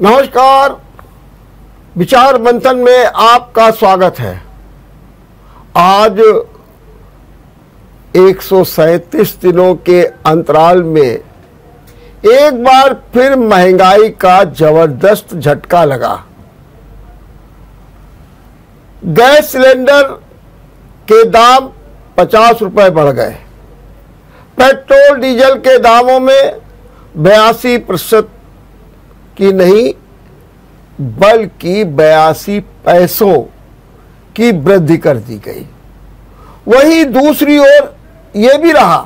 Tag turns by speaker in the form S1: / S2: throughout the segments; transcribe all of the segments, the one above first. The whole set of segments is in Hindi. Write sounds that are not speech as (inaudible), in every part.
S1: नमस्कार। विचार मंथन में आपका स्वागत है। आज एक सौ सैंतीस दिनों के अंतराल में एक बार फिर महँगाई का ज़बरदस्त झटका लगा। गैस सिलेंडर के दाम पचास रुपए बढ़ गए। पेट्रोल, डीजल के दामों में बयासी प्रतिशत की नहीं, बल्कि बयासी पैसों की वृद्धि कर दी गई। वहीं दूसरी ओर यह भी रहा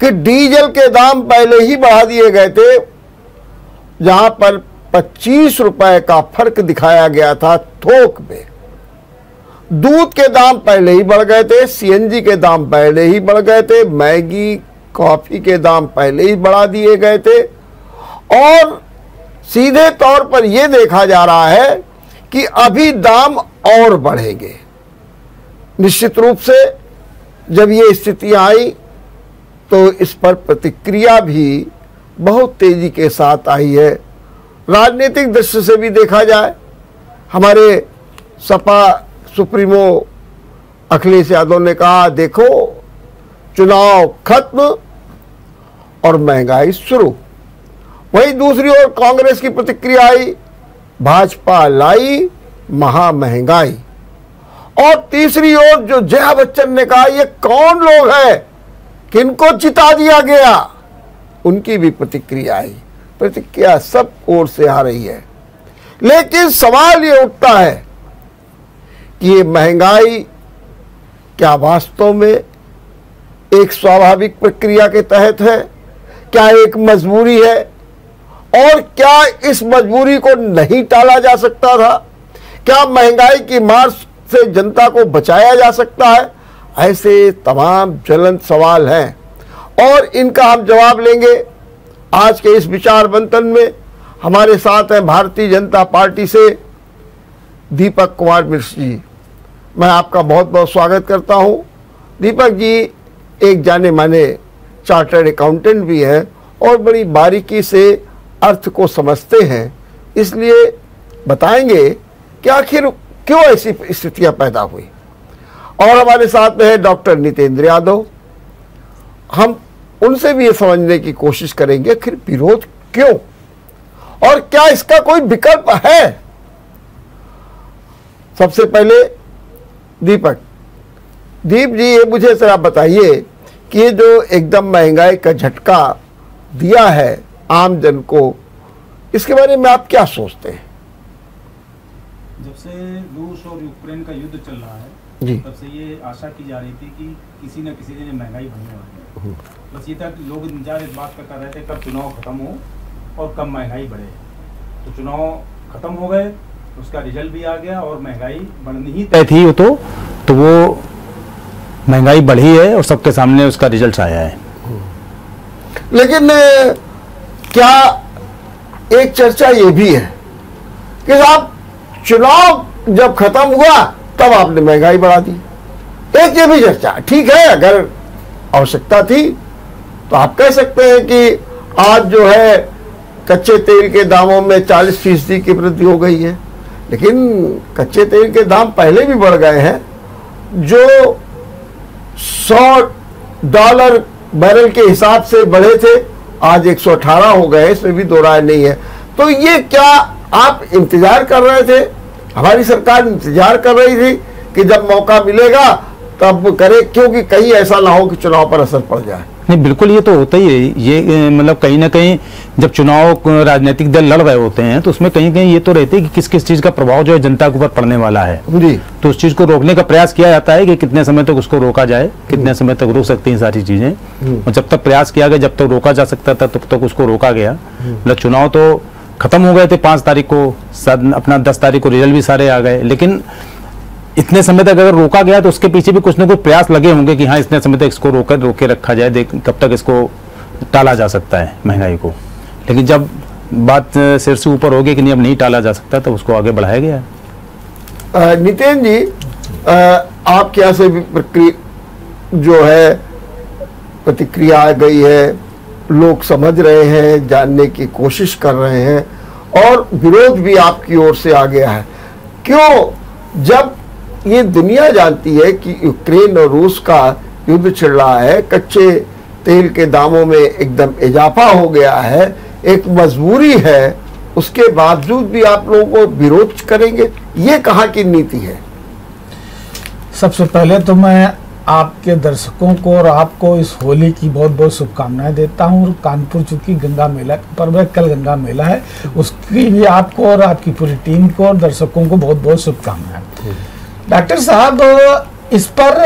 S1: कि डीजल के दाम पहले ही बढ़ा दिए गए थे, जहाँ पर पच्चीस रुपए का फ़र्क दिखाया गया था थोक में। दूध के दाम पहले ही बढ़ गए थे, सीएनजी के दाम पहले ही बढ़ गए थे, मैगी, कॉफ़ी के दाम पहले ही बढ़ा दिए गए थे, और सीधे तौर पर यह देखा जा रहा है कि अभी दाम और बढ़ेंगे। निश्चित रूप से जब ये स्थिति आई तो इस पर प्रतिक्रिया भी बहुत तेज़ी के साथ आई है। राजनीतिक दृष्टि से भी देखा जाए, हमारे सपा सुप्रीमो अखिलेश यादव ने कहा, देखो, चुनाव खत्म और महँगाई शुरू। वहीं दूसरी ओर कांग्रेस की प्रतिक्रिया आई, भाजपा लाई महा महँगाई और तीसरी ओर जो जया बच्चन ने कहा, ये कौन लोग हैं? किनको चिता दिया गया? उनकी भी प्रतिक्रिया आई। प्रतिक्रिया सब ओर से आ रही है। लेकिन सवाल ये उठता है कि ये महँगाई क्या वास्तव में एक स्वाभाविक प्रक्रिया के तहत है? क्या एक मजबूरी है? और क्या इस मजबूरी को नहीं टाला जा सकता था? क्या महँगाई की मार से जनता को बचाया जा सकता है? ऐसे तमाम ज्वलंत सवाल हैं। और इनका हम जवाब लेंगे आज के इस विचार मंथन में। हमारे साथ हैं भारतीय जनता पार्टी से दीपक कुमार मिश्र जी। मैं आपका बहुत बहुत स्वागत करता हूँ। दीपक जी एक जाने माने चार्टर्ड अकाउंटेंट भी हैं और बड़ी बारीकी से अर्थ को समझते हैं, इसलिए बताएँगे कि आखिर क्यों ऐसी स्थितियाँ पैदा हुई। और हमारे साथ में है डॉक्टर नितेंद्र यादव। हम उनसे भी ये समझने की कोशिश करेंगे, आखिर विरोध क्यों? और क्या इसका कोई विकल्प है? सबसे पहले दीपक। दीप जी, ये मुझे जरा बताइए कि ये जो एकदम महँगाई का झटका दिया है आम जन को इसके बारे में आप क्या सोचते हैं?
S2: जब से रूस और यूक्रेन का युद्ध चल रहा है
S1: जी।
S2: तब से ये आशा की जा रही थी कि किसी न किसी दिन महँगाई बढ़ने वाली है। बस ये तक लोग इंतज़ार इस बात का कर रहे थे कब चुनाव खत्म हो और कब महँगाई बढ़े। तो चुनाव खत्म हो गए उसका रिज़ल्ट भी आ गया और महँगाई बढ़नी ही
S3: तय थी वो तो तो वो महँगाई बढ़ी है और सबके सामने उसका रिज़ल्ट आया है।
S1: लेकिन क्या एक चर्चा ये भी है कि साहब, चुनाव जब खत्म हुआ, तब आपने महँगाई बढ़ा दी। एक ये भी चर्चा, ठीक है, अगर आवश्यकता थी तो आप कह सकते हैं कि आज जो है, कच्चे तेल के दामों में 40 फ़ीसदी की वृद्धि हो गई है। लेकिन कच्चे तेल के दाम पहले भी बढ़ गए हैं, जो 100 डॉलर बैरल के हिसाब से बढ़े थे आज 118 हो गए, इसमें भी दो राय नहीं है। तो ये क्या आप इंतज़ार कर रहे थे? हमारी सरकार इंतज़ार कर रही थी कि जब मौका मिलेगा, तब करे, क्योंकि कहीं ऐसा ना हो कि चुनाव पर असर पड़ जाए।
S3: नहीं बिल्कुल ये तो होता ही है। ये मतलब कहीं ना कहीं जब चुनाव राजनीतिक दल लड़ रहे होते हैं तो उसमें कहीं कहीं ये तो रहते हैं कि किस किस चीज़ का प्रभाव जो है जनता के ऊपर पड़ने वाला है।
S1: जी।
S3: तो उस चीज़ को रोकने का प्रयास किया जाता है कि कितने समय तक उसको रोका जाए कितने समय तक रोक सकती हैं सारी चीज़ें। और जब तक प्रयास किया गया जब तक रोका जा सकता था तब तक उसको रोका गया। मतलब चुनाव तो खत्म हो गए थे पाँच तारीख को अपना दस तारीख को रिज़ल्ट भी सारे आ गए। लेकिन इतने समय तक अगर रोका गया तो उसके पीछे भी कुछ ना कुछ प्रयास लगे होंगे कि हाँ इतने समय तक इसको रोकर रोके रखा जाए देख कब तक इसको टाला जा सकता है महँगाई को। लेकिन जब बात सिर से ऊपर होगी कि नहीं अब नहीं टाला जा सकता तो उसको आगे बढ़ाया गया
S1: नितिन जी अ, आपके यहाँ से प्रक्रिया जो है प्रतिक्रिया आ गई है लोग समझ रहे हैं जानने की कोशिश कर रहे हैं और विरोध भी आपकी ओर से आ गया है। क्यों? जब ये दुनिया जानती है कि यूक्रेन और रूस का युद्ध चल रहा है। कच्चे तेल के दामों में एकदम इजाफा हो गया है। एक मजबूरी है, उसके बावजूद भी आप लोगों को विरोध करेंगे। ये कहाँ की नीति है?
S4: सबसे पहले तो मैं आपके दर्शकों को और आपको इस होली की बहुत बहुत शुभकामनाएँ देता हूँ। और कानपुर चूँकि गंगा मेला का पर्व है कल गंगा मेला है, उसकी भी आपको और आपकी पूरी टीम को और दर्शकों को बहुत बहुत शुभकामनाएँ। डॉक्टर साहब इस पर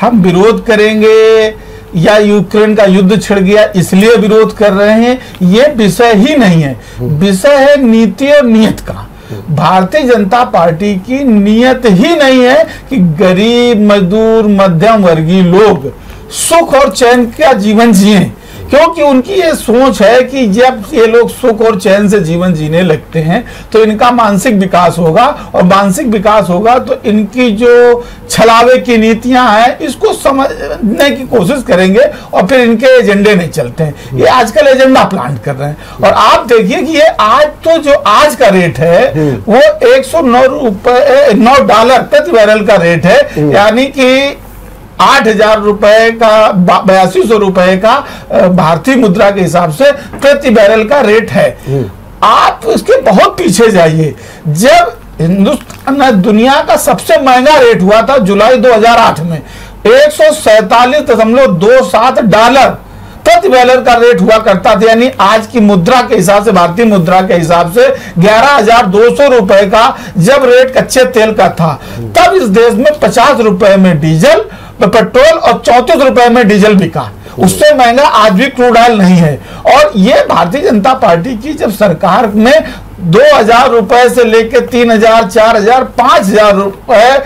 S4: हम विरोध करेंगे या यूक्रेन का युद्ध छिड़ गया इसलिए विरोध कर रहे हैं ये विषय ही नहीं है। विषय है नीति और नियत का। भारतीय जनता पार्टी की नियत ही नहीं है कि गरीब मजदूर मध्यम वर्गीय लोग सुख और चैन का जीवन जिए। क्योंकि उनकी ये सोच है कि जब ये लोग सुख और चैन से जीवन जीने लगते हैं तो इनका मानसिक विकास होगा और मानसिक विकास होगा तो इनकी जो छलावे की नीतियाँ हैं इसको समझने की कोशिश करेंगे और फिर इनके एजेंडे नहीं चलते हैं। ये आजकल एजेंडा प्लांट कर रहे हैं। और आप देखिए कि ये आज तो जो आज का रेट है वो एक सौ नौ रुपए नौ डॉलर प्रति बैरल का रेट है। यानी कि आठ हज़ार रुपए का बयासी सौ रुपए का भारतीय मुद्रा के हिसाब से प्रति बैरल का रेट है। आप इसके बहुत पीछे जाइए। जब हिंदुस्तान दुनिया का सबसे महँगा रेट हुआ था जुलाई 2008 में एक सौ सैतालीस दशमलव दो सात डॉलर प्रति बैलर का रेट हुआ करता था यानी आज की मुद्रा के हिसाब से भारतीय मुद्रा के हिसाब से ग्यारह हज़ार दो सौ रुपए का जब रेट कच्चे तेल का था तब इस देश में पचास रुपए में डीजल पेट्रोल और चौंतीस रुपए में डीजल बिका उससे महँगा आज भी क्रूड ऑयल नहीं है। और ये भारतीय जनता पार्टी की जब सरकार में दो हज़ार रुपए से लेकर तीन हज़ार चार हज़ार पाँच हज़ार रुपए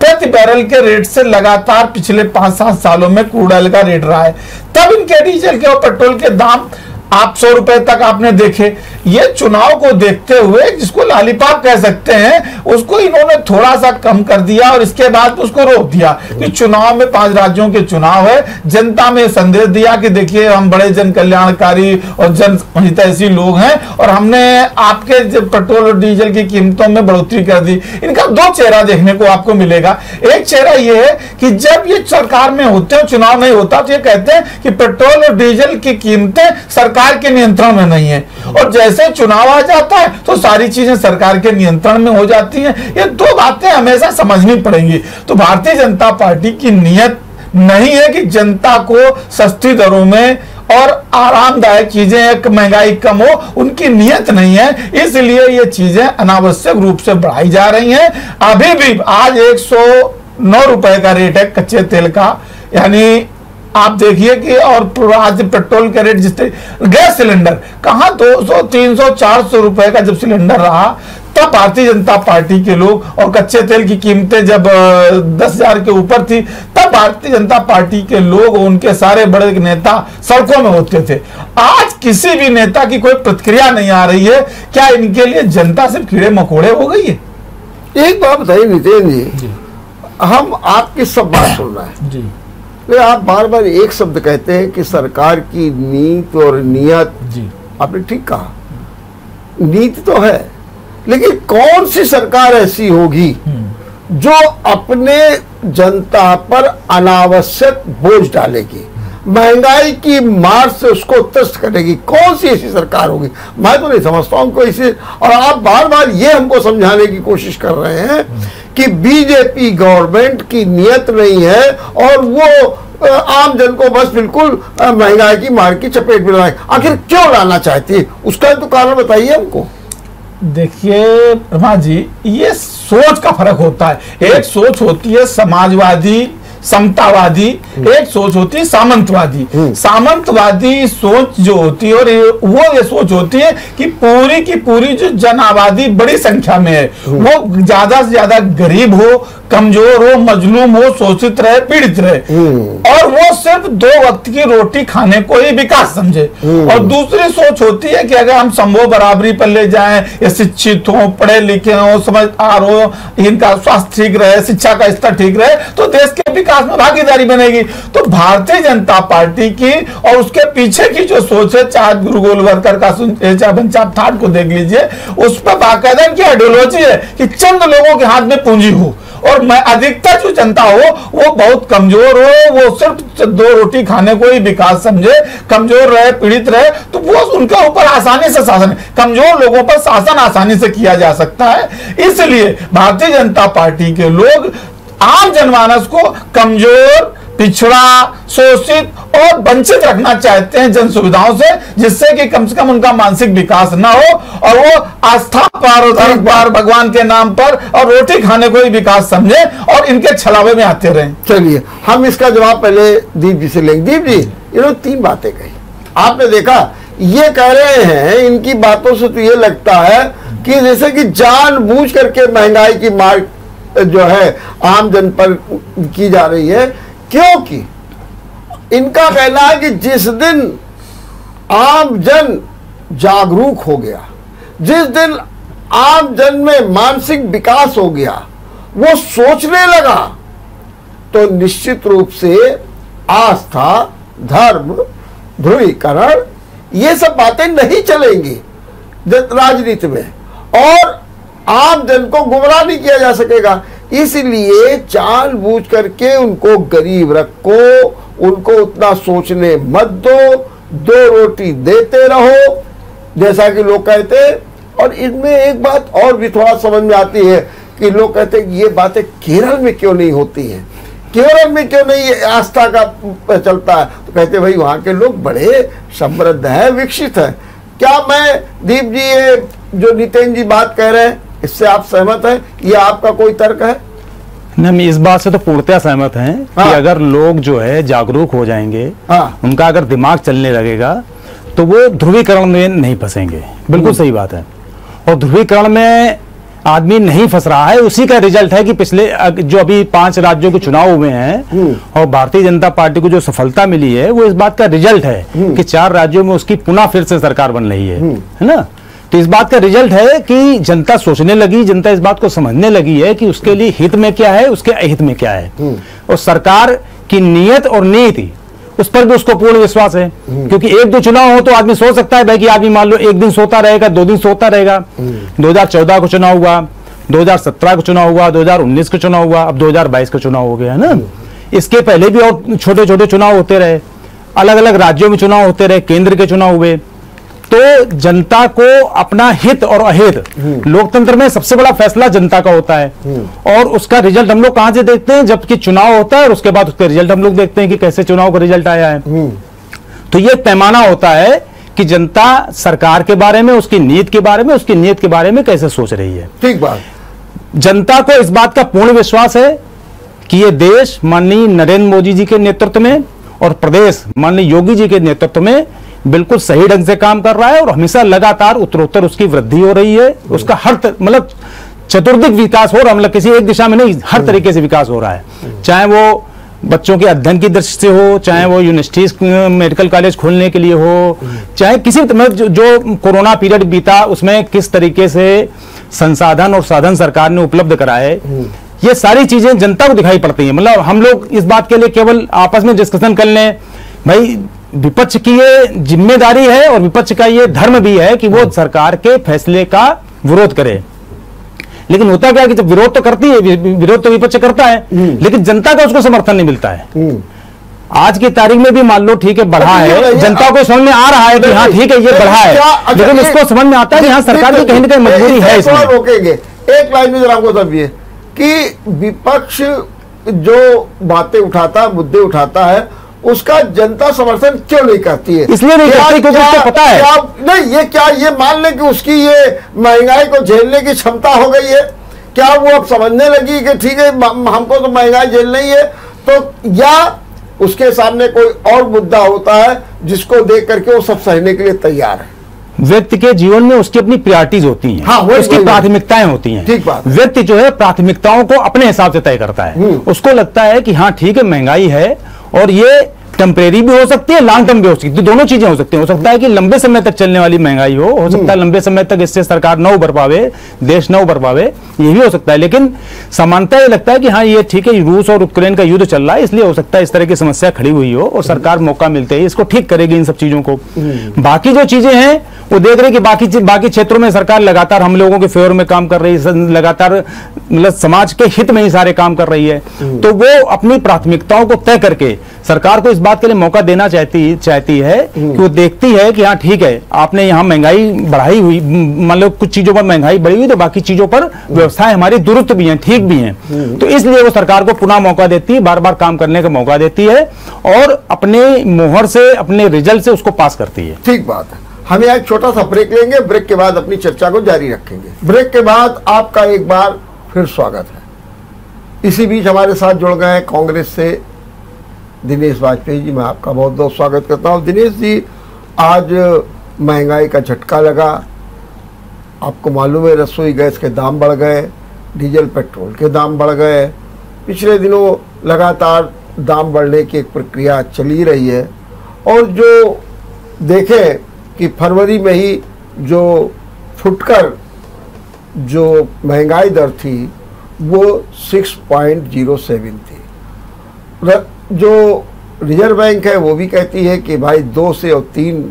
S4: प्रति बैरल के रेट से लगातार पिछले पाँच सात सालों में क्रूड ऑयल का रेट रहा है। तब इनके डीजल के और पेट्रोल के दाम आप सौ रुपए तक आपने देखे। ये चुनाव को देखते हुए जिसको लालीपाप कह सकते हैं, उसको इन्होंने थोड़ा सा कम कर दिया और इसके बाद उसको रोक दिया। कि चुनाव में पाँच राज्यों के चुनाव है, जनता में संदेश दिया कि देखिए, हम बड़े जन कल्याणकारी और जन हितैषी लोग हैं और हमने आपके पेट्रोल और डीजल की कीमतों में बढ़ोतरी कर दी। इनका दो चेहरा देखने को आपको मिलेगा। एक चेहरा ये है कि जब ये सरकार में होते हैं, चुनाव नहीं होता तो ये कहते हैं कि पेट्रोल और डीजल की कीमतें सरकार के नियंत्रण में नहीं है। और जैसे चुनाव आ जाता है तो सारी चीज़ें सरकार के नियंत्रण में हो जाती हैं। ये दो बातें हमेशा समझनी पड़ेंगी। तो भारतीय जनता पार्टी की नियत नहीं है कि जनता को सस्ती दरों में और आरामदायक चीज़ें एक महँगाई कम हो, उनकी नियत नहीं है। इसलिए ये चीज़ें अनावश्यक रूप से बढ़ाई जा रही हैं। अभी भी आज एक सौ नौ रुपए का रेट है कच्चे तेल का। यानी आप देखिए कि और आज पेट्रोल के रेट जिस गैस सिलेंडर कहाँ 200 300 400 रुपए का जब सिलेंडर रहा तब भारतीय जनता पार्टी के लोग और कच्चे तेल की कीमतें जब दस हज़ार के ऊपर थी तब भारतीय जनता पार्टी के लोग उनके सारे बड़े नेता सड़कों में होते थे। आज किसी भी नेता की कोई प्रतिक्रिया नहीं आ रही है क्या इनके लिए जनता सिर्फ़ कीड़े मकोड़े हो गई है?
S1: एक बात बताइए नितिन जी। हम आपकी सब बात (coughs) सुन रहे हैं। लेकिन आप बार बार एक शब्द कहते हैं कि सरकार की नीति और नियत
S4: जी।
S1: आपने ठीक कहा। नीति तो है लेकिन कौन सी सरकार ऐसी होगी जो अपने जनता पर अनावश्यक बोझ डालेगी? महँगाई की मार से उसको त्रस्त करेगी। कौन सी ऐसी सरकार होगी? मैं तो नहीं समझता हूँ कोई और आप बार बार ये हमको समझाने की कोशिश कर रहे हैं कि बीजेपी गवर्नमेंट की नियत नहीं है और वो आम जन को बस बिल्कुल महँगाई की मार की चपेट में लाए। आखिर क्यों लाना चाहती है? उसका तो कारण बताइए हमको।
S4: देखिए रमा जी, ये सोच का फ़र्क होता है। एक सोच होती है समाजवादी समतावादी एक सोच होती है सामंतवादी। सामंतवादी सोच जो होती है और वो ये सोच होती है कि पूरी की पूरी जो जन आबादी बड़ी संख्या में है वो ज़्यादा से ज़्यादा गरीब हो कमज़ोर हो मजलूम हो शोषित रहे पीड़ित रहे। और वो सिर्फ़ दो वक्त की रोटी खाने को ही विकास समझे। और दूसरी सोच होती है कि अगर हम संभव बराबरी पर ले जाए या शिक्षित हो पढ़े लिखे हो समझदार हो इनका स्वास्थ्य ठीक रहे शिक्षा का स्तर ठीक रहे तो देश के विकास विकास में भागीदारी बनेगी। तो भारतीय जनता पार्टी की और उसके पीछे की जो सोच है, चाहे गुरु गोलवरकर का सुन- चाहे ठाट को देख लीजिए, उस पर बाकायदा की आइडियोलॉजी है कि चंद लोगों के हाथ में पूंजी हो। और मैं अधिकतर जो जनता हो, वो बहुत कमज़ोर हो, वो सिर्फ़ दो रोटी खाने को ही विकास समझे, कमज़ोर रहे, पीड़ित रहे तो वो उनके ऊपर आसानी से शासन कमज़ोर लोगों पर शासन आसानी से किया जा सकता है। इसलिए भारतीय जनता पार्टी के लोग आम जनमानस को कमज़ोर, पिछड़ा, शोषित और वंचित रखना चाहते हैं जन सुविधाओं से, जिससे कि कम से कम उनका मानसिक विकास ना हो और वो आस्था पर धर्म पर भगवान के नाम पर और रोटी खाने को ही विकास समझे और इनके छलावे में आते रहें।
S1: चलिए, हम इसका जवाब पहले दीप जी से लेंगे। दीप जी इन्होंने तीन बातें कही। आपने देखा, ये कह रहे हैं, इनकी बातों से तो ये लगता है कि जैसे कि जानबूझ करके महँगाई की मार जो है, आम जन पर की जा रही है। क्योंकि इनका कहना है कि जिस दिन आम जन जागरूक हो गया, जिस दिन आम जन में मानसिक विकास हो गया, वो सोचने लगा तो निश्चित रूप से आस्था, धर्म, ध्रुवीकरण, ये सब बातें नहीं चलेंगी राजनीति में। और आम जन को गुमराह नहीं किया जा सकेगा। इसलिए चाल बूझ करके उनको गरीब रखो, उनको उतना सोचने मत दो दो रोटी देते रहो, जैसा कि लोग कहते और इनमें एक बात और भी थोड़ा समझ में आती है कि लोग कहते हैं ये बातें केरल में क्यों नहीं होती हैं? केरल में क्यों नहीं? आस्था का चलता है। तो कहते भाई, वहाँ के लोग बड़े समृद्ध हैं, विकसित हैं। क्या मैं दीप जी, ये जो नितिन जी बात कह रहे हैं इससे आप सहमत हैं ये आपका कोई तर्क है?
S3: नहीं, हम इस बात से तो पूर्णतया सहमत हैं
S1: हाँ।
S3: कि अगर लोग जो है जागरूक हो जाएँगे
S1: हाँ।
S3: उनका अगर दिमाग चलने लगेगा तो वो ध्रुवीकरण में नहीं फंसेंगे। बिल्कुल सही बात है। और ध्रुवीकरण में आदमी नहीं फंस रहा है उसी का रिज़ल्ट है कि पिछले जो अभी पाँच राज्यों के चुनाव हुए हैं और भारतीय जनता पार्टी को जो सफलता मिली है वो इस बात का रिज़ल्ट है कि चार राज्यों में उसकी पुनः फिर से सरकार बन रही है। है ना? तो इस बात का रिज़ल्ट है कि जनता सोचने लगी जनता इस बात को समझने लगी है कि उसके लिए हित में क्या है उसके अहित में क्या है। और सरकार की नीयत और नीति उस पर भी उसको पूर्ण विश्वास है। क्योंकि एक दो चुनाव हो तो आदमी सोच सकता है भाई कि आदमी मान लो एक दिन सोता रहेगा दो दिन सोता रहेगा। 2014 को चुनाव हुआ 2017 को चुनाव हुआ 2019 को चुनाव हुआ अब 2022 का चुनाव हो गया है ना। इसके पहले भी और छोटे छोटे चुनाव होते रहे। अलग अलग राज्यों में चुनाव होते रहे केंद्र के चुनाव हुए। तो जनता को अपना हित और अहित लोकतंत्र में सबसे बड़ा फैसला जनता का होता है। और उसका रिज़ल्ट हम लोग कहाँ से देखते हैं? जबकि चुनाव होता है और उसके बाद उसका रिज़ल्ट हम लोग देखते हैं कि कैसे चुनाव का रिज़ल्ट आया है। तो यह पैमाना होता है कि जनता सरकार के बारे में उसकी नीति के बारे में उसकी नीति के बारे में कैसे सोच रही है।
S1: ठीक बात।
S3: जनता को इस बात का पूर्ण विश्वास है कि ये देश माननीय नरेंद्र मोदी जी के नेतृत्व में और प्रदेश माननीय योगी जी के नेतृत्व में बिल्कुल सही ढंग से काम कर रहा है और हमेशा लगातार उत्तरोत्तर उसकी वृद्धि हो रही है। उसका हर मतलब चतुर्दिक विकास हो रहा मतलब किसी एक दिशा में नहीं हर तरीके से विकास हो रहा है। चाहे वो बच्चों के अध्ययन की दृष्टि से हो चाहे वो यूनिवर्सिटीज मेडिकल कॉलेज खोलने के लिए हो चाहे किसी मतलब जो, जो कोरोना पीरियड बीता उसमें किस तरीके से संसाधन और साधन सरकार ने उपलब्ध कराए ये सारी चीज़ें जनता को दिखाई पड़ती है। मतलब हम लोग इस बात के लिए केवल आपस में डिस्कशन कर लें भाई विपक्ष की ये ज़िम्मेदारी है और विपक्ष का ये धर्म भी है कि वो सरकार के फैसले का विरोध करे। लेकिन होता क्या कि जब विरोध तो करती है विरोध तो विपक्ष करता है लेकिन जनता का उसको समर्थन नहीं मिलता है। आज की तारीख में भी मान लो ठीक है बढ़ा है। जनता को समझ में आ रहा है कि हाँ ठीक है ये बढ़ा है। लेकिन उसको समझ में आता है कि हाँ सरकार की कहीं ना कहीं मजबूरी है इसमें।
S1: रोकेंगे एक लाइन में जरा समझिए कि विपक्ष जो बातें उठाता मुद्दे उठाता है उसका जनता समर्थन क्यों नहीं करती है?
S3: इसलिए नहीं
S1: क्या-
S3: करती क्योंकि
S1: क्या-
S3: उसको पता है।
S1: क्या- नहीं ये क्या ये मान ले कि उसकी ये महँगाई को झेलने की क्षमता हो गई है। क्या वो अब समझने लगी कि ठीक है हमको तो महँगाई झेलनी ही है। तो या उसके सामने कोई और मुद्दा होता है जिसको देख करके वो सब सहने के लिए तैयार है।
S3: व्यक्ति के जीवन में उसकी अपनी प्रायोरिटीज होती हैं।
S1: हाँ, वही-
S3: उसकी प्राथमिकताएँ होती हैं।
S1: ठीक बात।
S3: व्यक्ति जो है प्राथमिकताओं को अपने हिसाब से तय करता है।
S1: हम्म।
S3: उसको लगता है कि हाँ ठीक है महँगाई है और ये टेम्परेरी भी हो सकती है लॉन्ग टर्म भी हो सकती है। तो दोनों चीज़ें हो सकती हैं। हो सकता है कि लंबे समय तक चलने वाली महँगाई हो हो सकता है लंबे समय तक इससे सरकार न उभर पावे देश न उभर पावे ये भी हो सकता है। लेकिन समानता ये लगता है कि हाँ ये ठीक है रूस और यूक्रेन का युद्ध चल रहा है इसलिए हो सकता है इस तरह की समस्या खड़ी हुई हो और सरकार मौका मिलते ही इसको ठीक करेगी इन सब चीज़ों को। बाकी जो चीज़ें हैं वो देख रहे हैं कि बाकी बाकी क्षेत्रों में सरकार लगातार हम लोगों के फेवर में काम कर रही है लगातार मतलब समाज के हित में ही सारे काम कर रही है। तो वो अपनी प्राथमिकताओं को तय करके सरकार को इस बात के लिए मौका देना चाहती चाहती है कि वो देखती है कि हाँ ठीक है आपने यहाँ महँगाई बढ़ाई हुई मतलब कुछ चीज़ों पर महँगाई बढ़ी हुई तो बाकी चीज़ों पर व्यवस्थाएँ हमारी दुरुस्त भी हैं ठीक भी हैं। तो इसलिए वो सरकार को पुनः मौका देती है बार बार काम करने का मौका देती है और अपने मोहर से अपने रिज़ल्ट से उसको पास करती है।
S1: ठीक बात है। हम यहाँ एक छोटा सा ब्रेक लेंगे ब्रेक के बाद अपनी चर्चा को जारी रखेंगे। ब्रेक के बाद आपका एक बार फिर स्वागत है। इसी बीच हमारे साथ जुड़ गए हैं कांग्रेस से दिनेश वाजपेयी जी। मैं आपका बहुत बहुत स्वागत करता हूँ। दिनेश जी, आज महँगाई का झटका लगा। आपको मालूम है, रसोई गैस के दाम बढ़ गए, डीजल, पेट्रोल के दाम बढ़ गए। पिछले दिनों लगातार दाम बढ़ने की एक प्रक्रिया चली रही है। और जो देखें कि फरवरी में ही जो फुटकर, जो महँगाई दर थी, वो 6.07 थी। जो रिज़र्व बैंक है, वो भी कहती है कि भाई दो से और तीन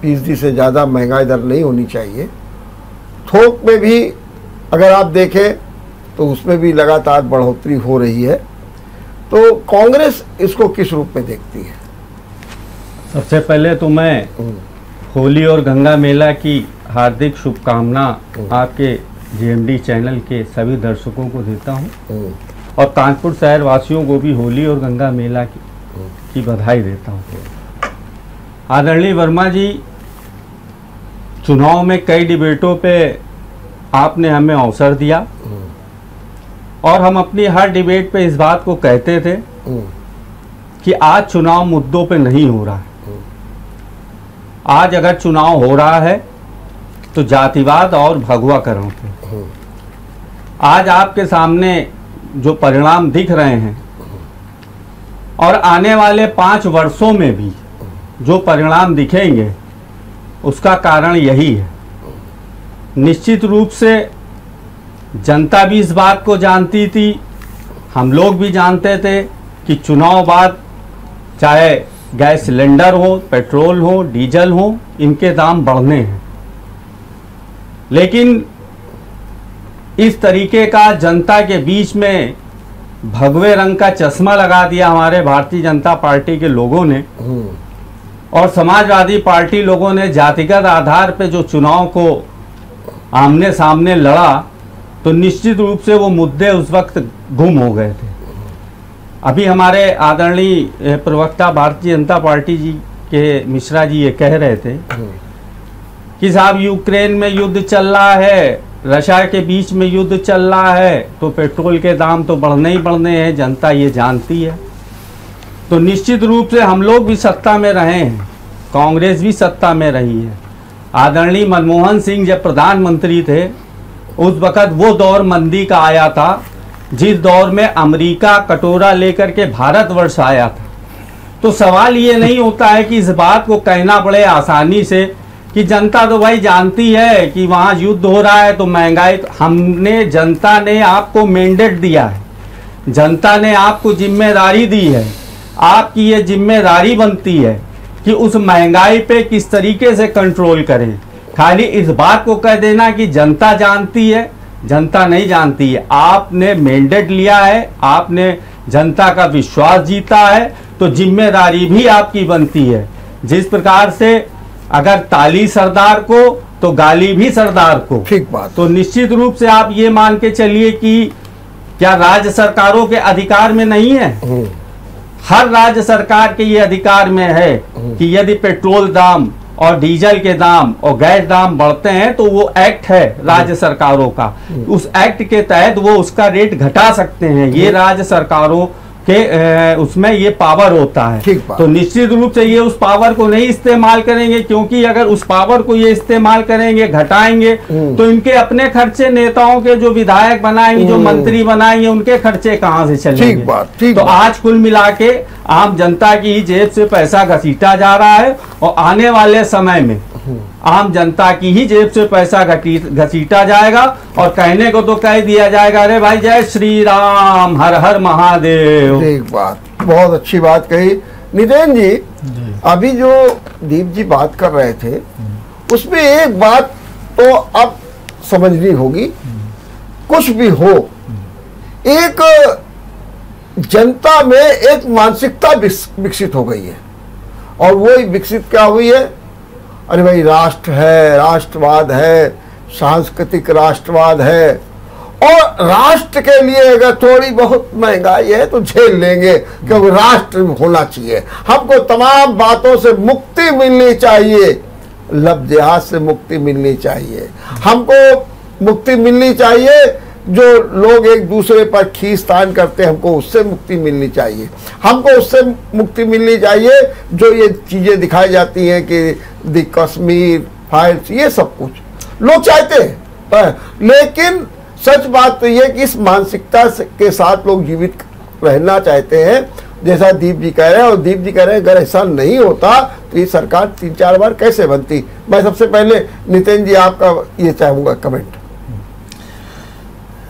S1: फ़ीसदी से ज़्यादा महँगाई दर नहीं होनी चाहिए। थोक में भी अगर आप देखें तो उसमें भी लगातार बढ़ोतरी हो रही है। तो कांग्रेस इसको किस रूप में देखती है?
S5: सबसे पहले तो मैं होली और गंगा मेला की हार्दिक शुभकामना आपके जीएमडी चैनल के सभी दर्शकों को देता हूँ। और कानपुर शहर वासियों को भी होली और गंगा मेला की, की बधाई देता हूँ। आदरणीय वर्मा जी चुनाव में कई डिबेटों पे आपने हमें अवसर दिया। और हम अपनी हर डिबेट पे इस बात को कहते थे कि आज चुनाव मुद्दों पे नहीं हो रहा है। आज अगर चुनाव हो रहा है तो जातिवाद और भगवाकरण पे आज आपके सामने जो परिणाम दिख रहे हैं, और आने वाले पाँच वर्षों में भी जो परिणाम दिखेंगे, उसका कारण यही है। निश्चित रूप से जनता भी इस बात को जानती थी, हम लोग भी जानते थे कि चुनाव बाद चाहे गैस सिलेंडर हो पेट्रोल हो डीजल हो इनके दाम बढ़ने हैं। लेकिन इस तरीके का जनता के बीच में भगवे रंग का चश्मा लगा दिया हमारे भारतीय जनता पार्टी के लोगों ने। और समाजवादी पार्टी लोगों ने जातिगत आधार पे जो चुनाव को आमने सामने लड़ा तो निश्चित रूप से वो मुद्दे उस वक्त गुम हो गए थे। अभी हमारे आदरणीय प्रवक्ता भारतीय जनता पार्टी जी के मिश्रा जी ये कह रहे थे कि साहब यूक्रेन में युद्ध चल रहा है रशिया के बीच में युद्ध चल रहा है तो पेट्रोल के दाम तो बढ़ने ही बढ़ने हैं जनता ये जानती है। तो निश्चित रूप से हम लोग भी सत्ता में रहे हैं कांग्रेस भी सत्ता में रही है। आदरणीय मनमोहन सिंह जब प्रधानमंत्री थे उस वक़्त वो दौर मंदी का आया था जिस दौर में अमेरिका कटोरा लेकर के भारतवर्ष आया था तो सवाल ये नहीं होता है कि इस बात को कहना पड़े आसानी से कि जनता तो भाई जानती है कि वहाँ युद्ध हो रहा है तो महँगाई तो हमने, जनता ने आपको मैंडेट दिया है। जनता ने आपको ज़िम्मेदारी दी है। आपकी ये ज़िम्मेदारी बनती है कि उस महँगाई पे किस तरीके से कंट्रोल करें। खाली इस बात को कह देना कि जनता जानती है जनता नहीं जानती है। आपने मैंडेट लिया है आपने जनता का विश्वास जीता है तो ज़िम्मेदारी भी आपकी बनती है। जिस प्रकार से अगर ताली सरदार को तो गाली भी सरदार को।
S1: ठीक बात।
S5: तो निश्चित रूप से आप ये मान के चलिए कि क्या राज्य सरकारों के अधिकार में नहीं है? हर राज्य सरकार के ये अधिकार में है कि यदि पेट्रोल दाम और डीजल के दाम और गैस दाम बढ़ते हैं तो वो एक्ट है राज्य सरकारों का। उस एक्ट के तहत वो उसका रेट घटा सकते हैं। ये राज्य सरकारों के उसमें ये पावर होता है तो निश्चित रूप से ये उस पावर को नहीं इस्तेमाल करेंगे क्योंकि अगर उस पावर को ये इस्तेमाल करेंगे घटाएँगे
S1: हम्म।
S5: तो इनके अपने खर्चे नेताओं के जो विधायक बनाएँगे जो मंत्री बनाएँगे उनके खर्चे कहाँ से चलेंगे
S1: ठीक बात, ठीक
S5: तो। आज कुल मिला के आम जनता की जेब से पैसा घसीटा जा रहा है और आने वाले समय में आम जनता की ही जेब से पैसा घसीटा जाएगा और कहने को तो कह दिया जाएगा अरे भाई जय श्री राम हर हर महादेव।
S1: एक बात बहुत अच्छी बात कही। नितिन जी अभी जो दीप जी बात कर रहे थे उसमें एक बात तो अब समझनी होगी। कुछ भी हो एक जनता में एक मानसिकता विकसित हो गई है। और वो विकसित क्या हुई है? अरे भाई, राष्ट्र है, राष्ट्रवाद है, सांस्कृतिक राष्ट्रवाद है। और राष्ट्र के लिए अगर थोड़ी बहुत महँगाई है तो झेल लेंगे क्योंकि राष्ट्र होना चाहिए। हमको तमाम बातों से मुक्ति मिलनी चाहिए। लब जिहाद से मुक्ति मिलनी चाहिए। हमको मुक्ति मिलनी चाहिए जो लोग एक दूसरे पर खींचतान करते हैं, हमको उससे मुक्ति मिलनी चाहिए। हमको उससे मुक्ति मिलनी चाहिए, जो ये चीज़ें दिखाई जाती हैं कि द कश्मीर, फाइल्स, ये सब कुछ। लोग चाहते हैं, पर लेकिन सच बात तो ये कि इस मानसिकता के साथ लोग जीवित रहना चाहते हैं। जैसा दीप जी कह रहे हैं, और दीप जी कह रहे हैं, अगर ऐसा नहीं होता तो ये सरकार तीन चार बार कैसे बनती? मैं सबसे पहले नितिन जी आपका ये चाहूँगा कमेंट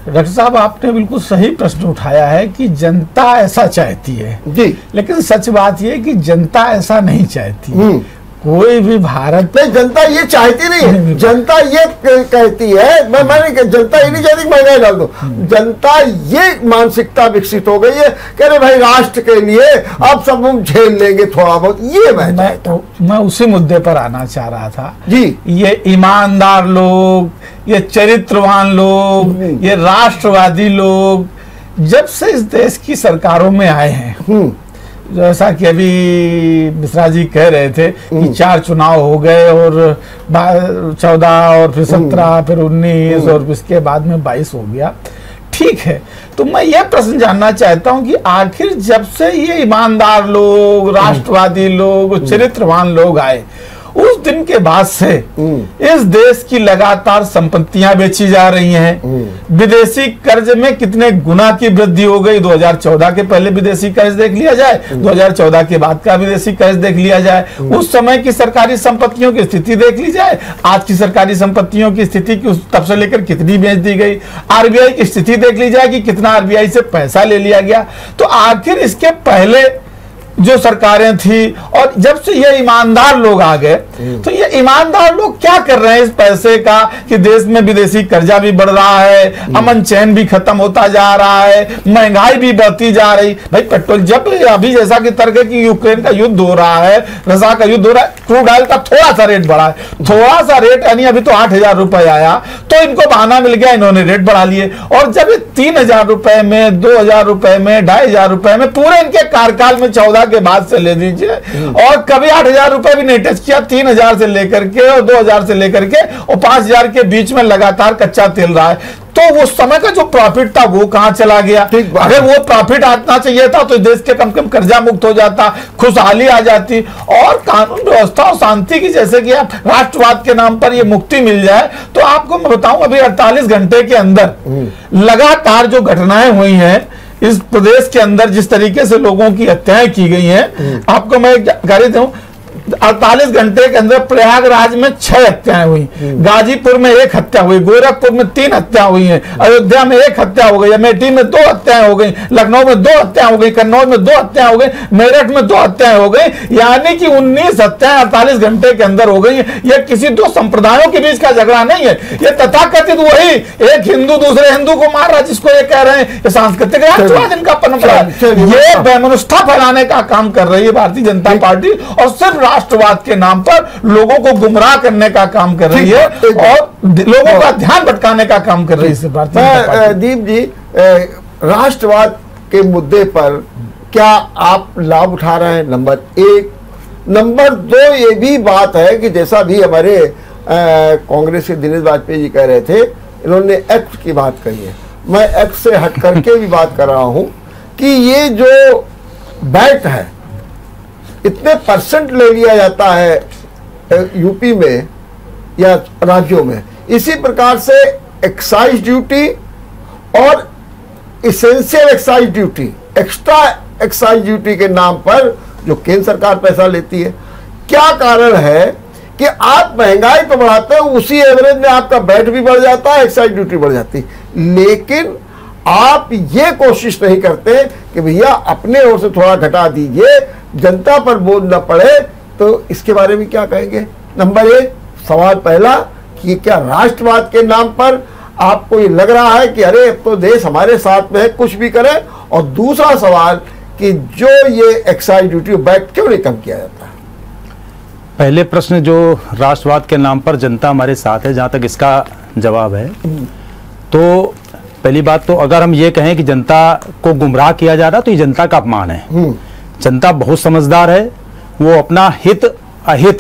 S4: डॉक्टर साहब आपने बिल्कुल सही प्रश्न उठाया है कि जनता ऐसा चाहती है।
S1: जी।
S4: लेकिन सच बात यह है कि जनता ऐसा नहीं चाहती।
S1: हम्म।
S4: कोई भी भारत
S1: में जनता ये चाहती नहीं है। जनता ये कहती है मैं मैंने कहा, जनता ये नहीं चाहती महँगाई डाल दो। जनता ये मानसिकता विकसित हो गई है कह रहे भाई राष्ट्र के लिए अब सब हम झेल लेंगे थोड़ा बहुत। ये मैं
S4: मैं तो, मैं उसी मुद्दे पर आना चाह रहा था।
S1: जी।
S4: ये ईमानदार लोग ये चरित्रवान लोग ये राष्ट्रवादी लोग जब से इस देश की सरकारों में आए हैं
S1: हम्म।
S4: जैसा कि अभी मिश्रा जी कह रहे थे कि चार चुनाव हो गए और चौदह और फिर सत्रह फिर उन्नीस और इसके बाद में बाईस हो गया। ठीक है तो मैं यह प्रश्न जानना चाहता हूँ कि आखिर जब से ये ईमानदार लोग राष्ट्रवादी लोग चरित्रवान लोग आए उस दिन के बाद से इस देश की लगातार संपत्तियाँ बेची जा रही हैं। विदेशी कर्ज में कितने गुना की वृद्धि हो गई? 2014 के पहले विदेशी कर्ज देख लिया जाए 2014 के बाद का विदेशी कर्ज देख लिया जाए। उस समय की सरकारी संपत्तियों की स्थिति देख ली जाए। आज की सरकारी संपत्तियों की स्थिति की उस तब से लेकर कितनी बेच दी गई? आरबीआई की स्थिति देख ली जाए कि कितना आरबीआई से पैसा ले लिया गया। तो आखिर इसके पहले जो सरकारें थी और जब से ये ईमानदार लोग आ गए तो ये ईमानदार लोग क्या कर रहे हैं इस पैसे का कि देश में विदेशी कर्जा भी बढ़ रहा है अमन चैन भी खत्म होता जा रहा है महँगाई भी बढ़ती जा रही। भाई पेट्रोल जब अभी जैसा कि तर्क है कि यूक्रेन का युद्ध हो रहा है रसा का युद्ध हो रहा है क्रूड ऑयल का थोड़ा सा रेट बढ़ा है। थोड़ा सा रेट यानी अभी तो आठ हज़ार रुपए आया तो इनको बहाना मिल गया इन्होंने रेट बढ़ा लिए। और जब ये तीन हज़ार रुपए में दो हज़ार रुपए में ढाई हज़ार रुपए में पूरे इनके कार्यकाल में चौदह के बाद से ले दीजिए और कभी आठ हज़ार रुपए भी नहीं टच किया तीन हज़ार से लेकर के और दो हज़ार से लेकर के और पाँच हज़ार के बीच में लगातार कच्चा तेल रहा है। तो वो समय का जो प्रॉफिट था वो कहाँ चला गया? अगर वो प्रॉफिट आना चाहिए था तो देश के कम से कम कर्जा मुक्त हो जाता खुशहाली आ जाती और कानून व्यवस्था और शांति की जैसे कि आप राष्ट्रवाद के नाम पर ये मुक्ति मिल जाए तो आपको मैं बताऊँ अभी 48 घंटे के अंदर लगातार जो घटनाएँ हुई हैं इस प्रदेश के अंदर जिस तरीके से लोगों की हत्याएँ की गई हैं आपको मैं एक जानकारी दूँ अड़तालीस घंटे के अंदर प्रयागराज में छह हत्याएँ हुई। गाजीपुर में एक हत्या हुई गोरखपुर में तीन हत्या हुई है अयोध्या में एक हत्या हो गई अमेठी में दो हत्याएँ हो गई लखनऊ में दो हत्याएँ हो गई कन्नौज में दो हत्याएँ हो गई मेरठ में दो हत्याएँ हो गई यानी कि 19 हत्याएँ अड़तालीस घंटे के अंदर हो गई। यह किसी दो संप्रदायों के बीच का झगड़ा नहीं है। ये तथाकथित वही एक हिंदू दूसरे हिंदू को मार रहा जिसको ये कह रहे हैं सांस्कृतिक राष्ट्रवाद इनका है
S1: चलिए।
S4: ये बेमनुष्ठा फैलाने का काम कर रही है भारतीय जनता पार्टी और सिर्फ़ राष्ट्रवाद के नाम पर लोगों को गुमराह करने का काम कर रही है और लोगों का ध्यान भटकाने का काम कर रही है
S1: दीप जी राष्ट्रवाद के मुद्दे पर क्या आप लाभ उठा रहे हैं? नंबर एक। नंबर दो ये भी बात है कि जैसा भी हमारे कांग्रेस के दिनेश वाजपेयी जी कह रहे थे इन्होंने एक्ट की बात कही है। मैं एक्ट से हट करके भी बात कर रहा हूँ कि ये जो बैट है इतने परसेंट ले लिया जाता है यूपी में या राज्यों में। इसी प्रकार से एक्साइज ड्यूटी और essential excise duty extra excise duty के नाम पर जो केंद्र सरकार पैसा लेती है। क्या कारण है कि आप महँगाई तो बढ़ाते हो, उसी एवरेज में आपका बैट भी बढ़ जाता है एक्साइज ड्यूटी बढ़ जाती है। लेकिन आप ये कोशिश नहीं करते कि भैया अपने ओर से थोड़ा घटा दीजिए जनता पर बोझ न पड़े तो इसके बारे में क्या कहेंगे? नंबर एक सवाल पहला कि क्या राष्ट्रवाद के नाम पर आपको ये लग रहा है कि अरे अब तो देश हमारे साथ में है कुछ भी करे? और दूसरा सवाल कि जो ये एक्साइज ड्यूटी बैट क्यों नहीं कम किया जाता?
S3: पहले प्रश्न जो राष्ट्रवाद के नाम पर जनता हमारे साथ है जहाँ तक इसका जवाब है तो पहली बात तो अगर हम ये कहें कि जनता को गुमराह किया जा रहा तो ये जनता का अपमान है। जनता बहुत समझदार है वो अपना हित अहित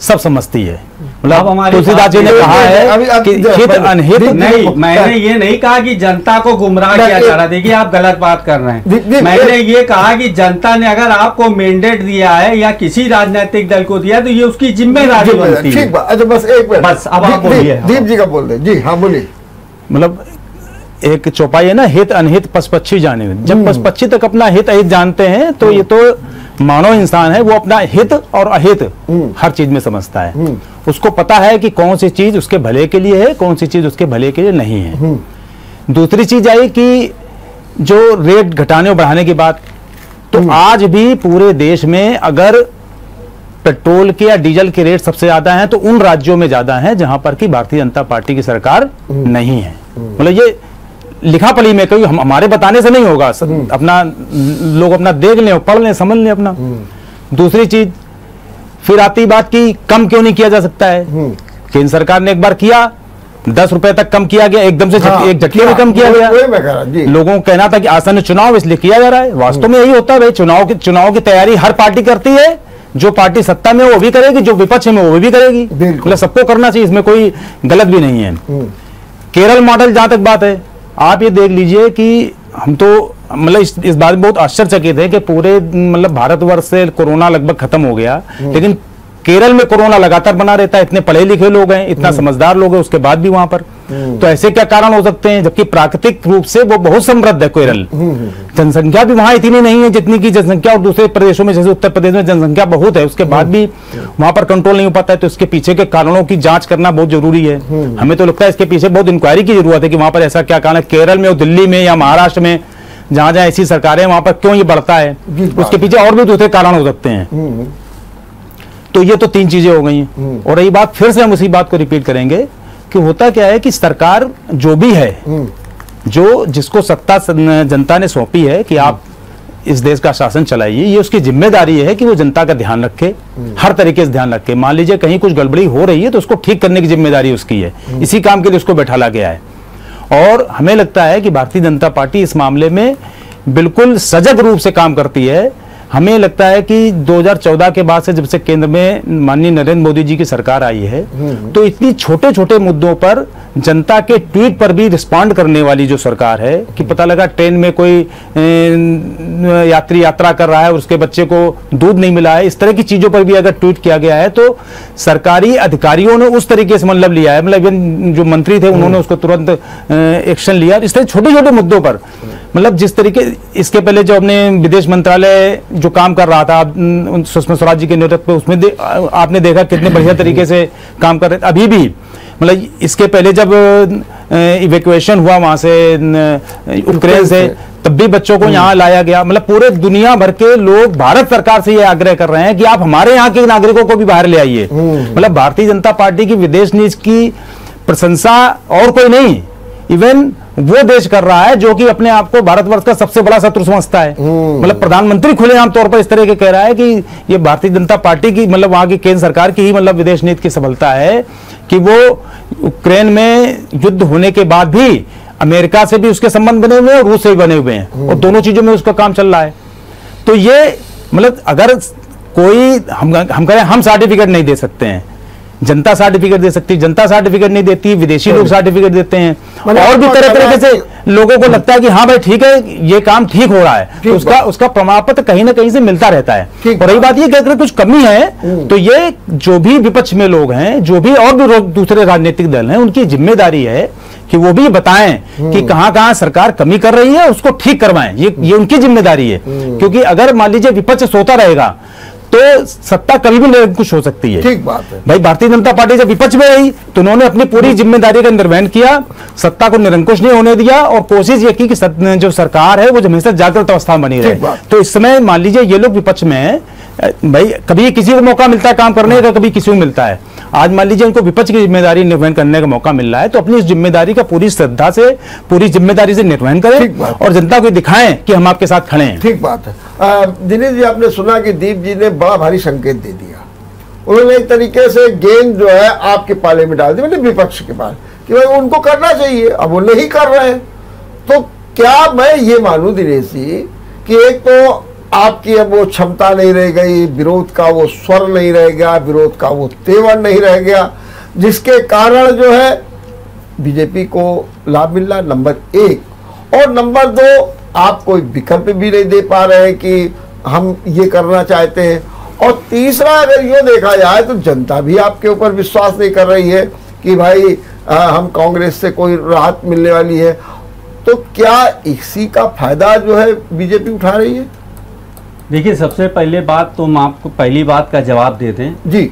S3: सब समझती है। मतलब तुलसीदास जी ने कहा है कि हित अनहित
S5: नहीं मैंने ये नहीं कहा कि जनता को गुमराह किया जा रहा देखिए आप गलत बात कर रहे हैं। मैंने ये- कहा कि जनता ने अगर आपको मैंडेट दिया है या किसी राजनीतिक दल को दिया तो ये उसकी ज़िम्मेदारी बनती है।
S1: अच्छा बस एक
S5: बस, अब आप बोलिए।
S1: दीप- दीप जी का बोल दे। जी हाँ बोलिए।
S3: मतलब एक चौपाई है ना हित अनहित पशपक्षी जाने। में जब पशपक्षी तक अपना हित अहित जानते हैं तो ये तो मानव इंसान है वो अपना हित और अहित हर चीज़ में समझता है। उसको पता है कि कौन सी चीज़ उसके भले के लिए है कौन सी चीज़ उसके भले के लिए नहीं है। दूसरी चीज़ आई कि जो रेट घटाने और बढ़ाने की बात तो आज भी पूरे देश में अगर पेट्रोल के या डीजल के रेट सबसे ज़्यादा हैं तो उन राज्यों में ज़्यादा हैं जहाँ पर कि भारतीय जनता पार्टी की सरकार नहीं है। मतलब ये लिखा पढ़ी में कोई हम हमारे बताने से नहीं होगा। अपना लोग अपना देख लें पढ़ लें समझ लें अपना। दूसरी चीज़ फिर आती बात की कम क्यों नहीं किया जा सकता है? केंद्र सरकार ने एक बार किया दस रुपए तक कम किया गया एकदम से
S1: हाँ,
S3: एक झटके में कम किया गया।
S1: रहा जी।
S3: लोगों को कहना था कि आसन चुनाव इसलिए किया जा रहा है। वास्तव में यही होता है भाई चुनाव की चुनाव की तैयारी हर पार्टी करती है जो पार्टी सत्ता में वो भी करेगी जो विपक्ष में वो भी करेगी। मतलब सबको करना चाहिए इसमें कोई गलत भी नहीं है। केरल मॉडल जहाँ तक बात है आप ये देख लीजिए कि हम तो मतलब इस, इस बात में बहुत आश्चर्यचकित है कि पूरे मतलब भारतवर्ष से कोरोना लगभग खत्म हो गया। लेकिन केरल में कोरोना लगातार बना रहता है इतने पढ़े लिखे लोग हैं इतना समझदार लोग हैं उसके बाद भी वहाँ पर। तो ऐसे क्या कारण हो सकते हैं? जबकि प्राकृतिक रूप से वो बहुत समृद्ध है केरल जनसंख्या भी वहाँ इतनी नहीं है जितनी की जनसंख्या और दूसरे प्रदेशों में जैसे उत्तर प्रदेश में जनसंख्या बहुत है उसके बाद भी वहाँ पर कंट्रोल नहीं हो पाता है तो इसके पीछे के कारणों की जाँच करना बहुत ज़रूरी है। हमें तो लगता है इसके पीछे बहुत इंक्वायरी की ज़रूरत है कि वहाँ पर ऐसा क्या कारण है केरल में और दिल्ली में या महाराष्ट्र में जहाँ जहाँ ऐसी सरकारें वहाँ पर क्यों ये बढ़ता है? उसके पीछे और भी दूसरे कारण हो सकते हैं। तो ये तो तीन चीज़ें हो गई और रही बात फिर से हम उसी बात को रिपीट करेंगे। कि होता क्या है कि सरकार जो भी है जो जिसको सत्ता जनता ने सौंपी है कि आप इस देश का शासन चलाइए ये उसकी ज़िम्मेदारी है कि वो जनता का ध्यान रखे हर तरीके से ध्यान रखे। मान लीजिए कहीं कुछ गड़बड़ी हो रही है तो उसको ठीक करने की ज़िम्मेदारी उसकी है। इसी काम के लिए उसको बैठाला गया है। और हमें लगता है कि भारतीय जनता पार्टी इस मामले में बिल्कुल सजग रूप से काम करती है हमें लगता है कि 2014 के बाद से जब से केंद्र में माननीय नरेंद्र मोदी जी की सरकार आई है तो इतनी छोटे छोटे मुद्दों पर जनता के ट्वीट पर भी रिस्पॉन्ड करने वाली जो सरकार है कि पता लगा ट्रेन में कोई यात्री यात्रा कर रहा है और उसके बच्चे को दूध नहीं मिला है इस तरह की चीज़ों पर भी अगर ट्वीट किया गया है तो सरकारी अधिकारियों ने उस तरीके से मतलब लिया है। मतलब जो मंत्री थे उन्होंने उसको तुरंत एक्शन लिया। इस तरह छोटे छोटे मुद्दों पर। मतलब जिस तरीके इसके पहले जो अपने विदेश मंत्रालय जो काम कर रहा था सुषमा स्वराज जी के नेतृत्व में उसमें दे, आपने देखा कितने बढ़िया तरीके से काम कर रहे थे। अभी भी मतलब इसके पहले जब इवेक्युएशन हुआ वहाँ से यूक्रेन से तब भी बच्चों को यहाँ लाया गया। मतलब पूरे दुनिया भर के लोग भारत सरकार से ये आग्रह कर रहे हैं कि आप हमारे यहाँ के नागरिकों को भी बाहर ले आइए। मतलब भारतीय जनता पार्टी की विदेश नीति की प्रशंसा और कोई नहीं। इवन वो देश कर रहा है जो कि अपने आप को भारतवर्ष का सबसे बड़ा शत्रु समझता है। मतलब प्रधानमंत्री खुलेआम तौर पर इस तरह के कह रहा है कि ये भारतीय जनता पार्टी की मतलब वहाँ की केंद्र सरकार की ही मतलब विदेश नीति की सफलता है कि वो यूक्रेन में युद्ध होने के बाद भी अमेरिका से भी उसके संबंध बने हुए हैं और रूस से भी बने हुए हैं। और दोनों चीज़ों में उसका काम चल रहा है। तो ये मतलब अगर कोई हम हम कहें हम सर्टिफिकेट नहीं दे सकते हैं। जनता सर्टिफिकेट दे सकती है जनता सर्टिफिकेट नहीं देती विदेशी लोग सर्टिफिकेट देते हैं और भी तरह तरह से लोगों को लगता है कि हाँ भाई ठीक है ये काम ठीक हो रहा है तो उसका उसका प्रमाण पत्र कहीं ना कहीं से मिलता रहता है और रही
S1: बात।
S3: ये अगर कुछ कमी
S1: हम्म।
S3: है तो ये जो भी विपक्ष में लोग हैं जो भी और भी दूसरे राजनीतिक दल हैं उनकी ज़िम्मेदारी है कि वो भी बताएँ
S1: हम्म।
S3: कि कहाँ कहाँ सरकार कमी कर रही है उसको ठीक करवाएँ ये ये उनकी ज़िम्मेदारी है
S1: हम्म।
S3: क्योंकि अगर मान लीजिए विपक्ष सोता रहेगा तो सत्ता कभी भी निरंकुश हो सकती है।
S1: ठीक बात है।
S3: भाई भारतीय जनता पार्टी जब विपक्ष में रही तो उन्होंने अपनी पूरी ज़िम्मेदारी का निर्वहन किया सत्ता को निरंकुश नहीं होने दिया और कोशिश ये की कि जो सरकार है वो हमेशा जागृत अवस्था में बनी रहे। तो इस समय मान लीजिए ये लोग विपक्ष में है भाई कभी किसी को मौका मिलता है काम करने का कभी किसी को मिलता है। आज मान लीजिए उनको विपक्ष की ज़िम्मेदारी निर्वहन करने का मौका मिल रहा है तो अपनी इस ज़िम्मेदारी का पूरी श्रद्धा से पूरी ज़िम्मेदारी से निर्वहन करें और जनता को दिखाएँ कि हम आपके साथ खड़े हैं।
S1: ठीक बात है। दिनेश जी आपने सुना कि दीप जी ने बड़ा भारी संकेत दे दिया। उन्होंने एक तरीके से गेंद जो है आपके पाले में डाल दी मतलब विपक्ष के पास कि भाई उनको करना चाहिए अब वो नहीं कर रहे हैं। तो क्या मैं ये मानूं दिनेश जी कि एक तो आपकी अब वो क्षमता नहीं रह गई विरोध का वो स्वर नहीं रह गया विरोध का वो तेवर नहीं रह गया जिसके कारण जो है बीजेपी को लाभ मिल रहा नंबर एक। और नंबर दो आप कोई विकल्प भी नहीं दे पा रहे हैं कि हम ये करना चाहते हैं। और तीसरा अगर ये देखा जाए तो जनता भी आपके ऊपर विश्वास नहीं कर रही है कि भाई आ, हम कांग्रेस से कोई राहत मिलने वाली है। तो क्या इसी का फ़ायदा जो है बीजेपी उठा रही है?
S5: देखिए सबसे पहले बात तो हम आपको पहली बात का जवाब दे दें
S1: जी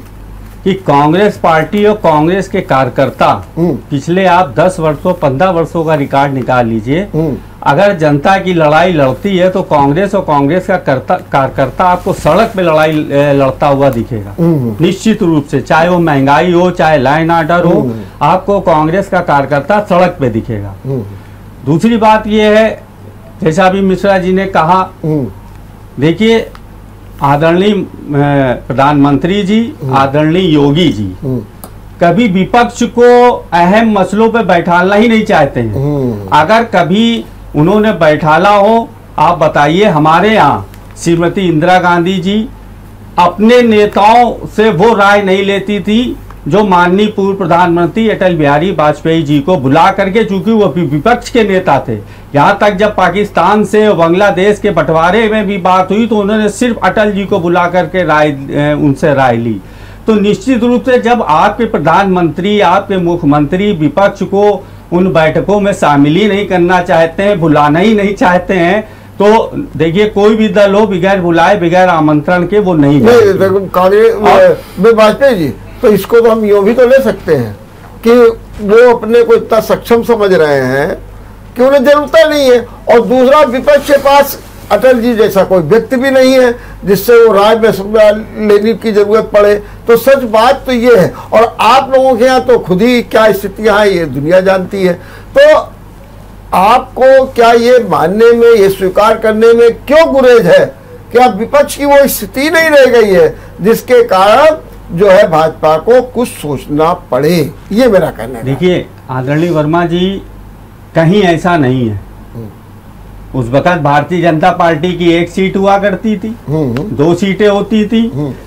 S5: कि कांग्रेस पार्टी और कांग्रेस के कार्यकर्ता
S1: हम्म।
S5: पिछले आप 10 वर्षों 15 वर्षों का रिकॉर्ड निकाल लीजिए
S1: हम्म।
S5: अगर जनता की लड़ाई लड़ती है तो कांग्रेस और कांग्रेस का कार्यकर्ता आपको सड़क पे लड़ाई लड़ता हुआ दिखेगा
S1: हम्म।
S5: निश्चित रूप से चाहे वो महँगाई हो चाहे लाइन ऑर्डर हो। आपको कांग्रेस का कार्यकर्ता सड़क पे दिखेगा दूसरी बात यह है जैसा अभी मिश्रा जी ने कहा देखिए आदरणीय प्रधानमंत्री जी आदरणीय योगी जी
S1: हम्म,
S5: कभी विपक्ष को अहम मसलों पे बैठाना ही नहीं चाहते हैं।
S1: हम्म,
S5: अगर कभी उन्होंने बैठाला हो आप बताइए हमारे यहाँ श्रीमती इंदिरा गांधी जी अपने नेताओं से वो राय नहीं लेती थी जो माननीय पूर्व प्रधानमंत्री अटल बिहारी वाजपेयी जी को बुला करके चूँकि वो विपक्ष के नेता थे यहाँ तक जब पाकिस्तान से बांग्लादेश के बंटवारे में भी बात हुई तो उन्होंने सिर्फ़ अटल जी को बुला करके राय उनसे राय ली। तो निश्चित रूप से जब आपके प्रधानमंत्री आपके मुख्यमंत्री विपक्ष को उन बैठकों में शामिल ही नहीं करना चाहते हैं बुलाना ही नहीं चाहते हैं तो देखिए कोई भी दल हो बगैर बुलाए बगैर आमंत्रण के वो नहीं
S1: नहीं कांग्रेस वाजपेयी जी तो इसको तो हम यूँ भी तो ले सकते हैं कि वो अपने को इतना सक्षम समझ रहे हैं कि उन्हें ज़रूरत नहीं है। और दूसरा, विपक्ष के पास अटल जी जैसा कोई व्यक्ति भी नहीं है जिससे वो राय में लेने की ज़रूरत पड़े तो सच बात तो ये है। और आप लोगों के यहाँ तो खुद ही क्या स्थितियाँ हैं, ये दुनिया जानती है। तो आपको क्या ये मानने में, ये स्वीकार करने में क्यों गुरेज है क्या विपक्ष की वो स्थिति नहीं रह गई है, जिसके कारण जो है भाजपा को कुछ सोचना पड़े ये मेरा कहना है।
S5: देखिए आदरणीय वर्मा जी कहीं ऐसा नहीं है। उस वक्त भारतीय जनता पार्टी की एक सीट हुआ करती थी
S1: हम्म।
S5: दो सीटें होती थी।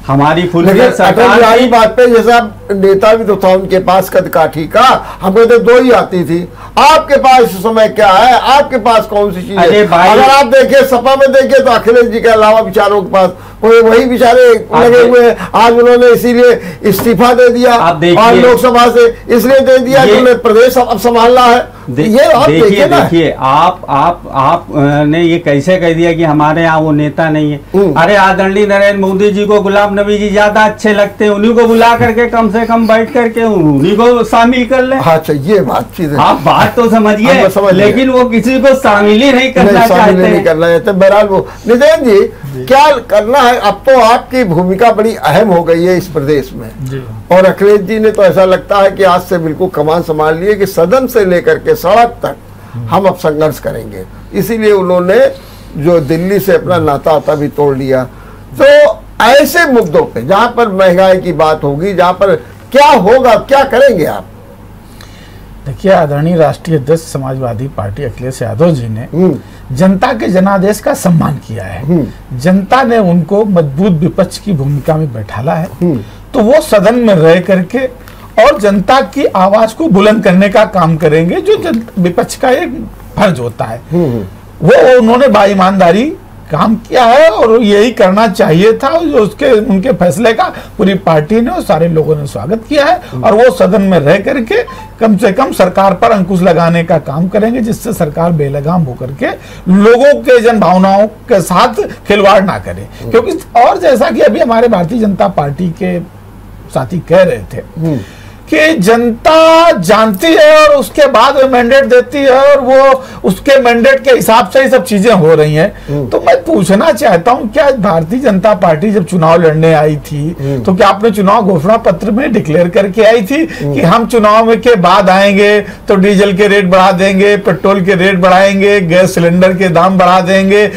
S5: हमारी फुल सरकार थी।
S1: वाजपेयी जैसा नेता भी तो था उनके पास कद काठी का हमें तो दो ही आती थी। आपके पास इस समय क्या है? आपके पास कौन सी चीज़? है अगर आप देखिए सपा में देखिए तो अखिलेश जी के अलावा विचारों के पास वही बिचारे लगे हुए हैं। आज उन्होंने इसीलिए इस्तीफा दे दिया और लोकसभा से इसलिए दे दिया कि प्रदेश अब संभालना है।
S5: देखिए
S1: देखिए
S5: देखिए आप आप आप ने ये कैसे कह दिया कि हमारे यहाँ वो नेता नहीं है?
S1: हम्म।
S5: अरे आदरणीय नरेंद्र मोदी जी को गुलाम नबी जी ज़्यादा अच्छे लगते हैं उन्हीं को बुला करके कम से कम बैठ करके उन्हीं को शामिल कर ले।
S1: अच्छा ये बातचीत है।
S5: आप बात तो
S1: हाँ,
S5: समझिए।
S1: समझ
S5: लेकिन वो किसी को शामिल ही नहीं करना
S1: नहीं,
S5: चाहते
S1: नहीं करना चाहते बहरहाल वो। नितिन जी। क्या करना है? अब तो आपकी भूमिका बड़ी अहम हो गई है इस प्रदेश में।
S4: जी।
S1: और अखिलेश जी ने तो ऐसा लगता है कि आज से बिल्कुल कमान संभाल लिए कि सदन से लेकर के सड़क तक हम अब संघर्ष करेंगे। इसीलिए उन्होंने जो दिल्ली से अपना नाता आता भी तोड़ लिया। तो ऐसे मुद्दों पे जहाँ पर महँगाई की बात होगी जहाँ पर क्या होगा क्या करेंगे आप?
S4: देखिए आदरणीय राष्ट्रीय अध्यक्ष समाजवादी पार्टी अखिलेश यादव जी ने
S1: हम्म,
S4: जनता के जनादेश का सम्मान किया है।
S1: हम्म।
S4: जनता ने उनको मज़बूत विपक्ष की भूमिका में बैठाला है।
S1: हम्म।
S4: तो वो सदन में रह करके और जनता की आवाज़ को बुलंद करने का काम करेंगे जो विपक्ष का एक फ़र्ज़ होता है। वो उन्होंने बाईमानदारी काम किया है और यही करना चाहिए था जो उसके उनके फैसले का पूरी पार्टी ने और सारे लोगों ने स्वागत किया है। और वो सदन में रह करके कम से कम सरकार पर अंकुश लगाने का काम करेंगे जिससे सरकार बेलगाम होकर के लोगों के जन भावनाओं के साथ खिलवाड़ ना करे। क्योंकि और जैसा कि अभी हमारे भारतीय जनता पार्टी के साथी कह रहे थे कि जनता जानती है और उसके बाद वो मैंडेट देती है और वो उसके मैंडेट के हिसाब से ही सब चीज़ें हो रही हैं। तो मैं पूछना चाहता हूँ क्या भारतीय जनता पार्टी जब चुनाव लड़ने आई थी तो क्या आपने चुनाव घोषणा पत्र में डिक्लेयर करके आई थी कि हम चुनाव में के बाद आएँगे तो डीजल के रेट बढ़ा देंगे पेट्रोल के रेट बढ़ाएँगे गैस सिलेंडर के दाम बढ़ा देंगे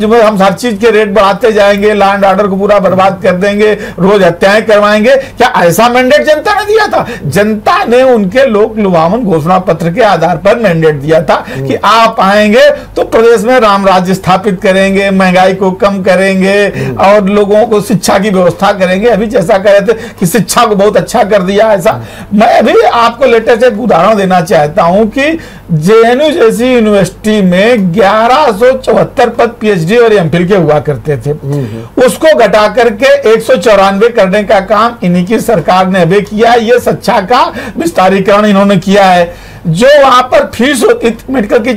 S4: जो हम हर चीज़ के रेट बढ़ाते जाएँगे लैंड ऑर्डर को पूरा बर्बाद कर देंगे रोज हत्याएँ करवाएँगे। क्या ऐसा मैंडेट जनता ने दिया था? जनता ने उनके लोक लुभावन घोषणा पत्र के आधार पर मैंडेट दिया था कि आप आएँगे तो प्रदेश में राम राज्य स्थापित करेंगे महँगाई को कम करेंगे और लोगों को शिक्षा की व्यवस्था करेंगे। अभी जैसा कह रहे थे कि शिक्षा को बहुत अच्छा कर दिया ऐसा। मैं अभी आपको लेटेस्ट एक उदाहरण देना चाहता हूँ कि जेएनयू जैसी यूनिवर्सिटी में ग्यारह पद पीएचडी और एमफिल के हुआ करते थे। उसको घटा करके एक सौ चौरानवे करने का काम इन्हीं की सरकार ने अभी किया। ये सच्चा का विस्तारीकरण इन्होंने किया है। जो वहाँ पर फ़ीस होती थी मेडिकल की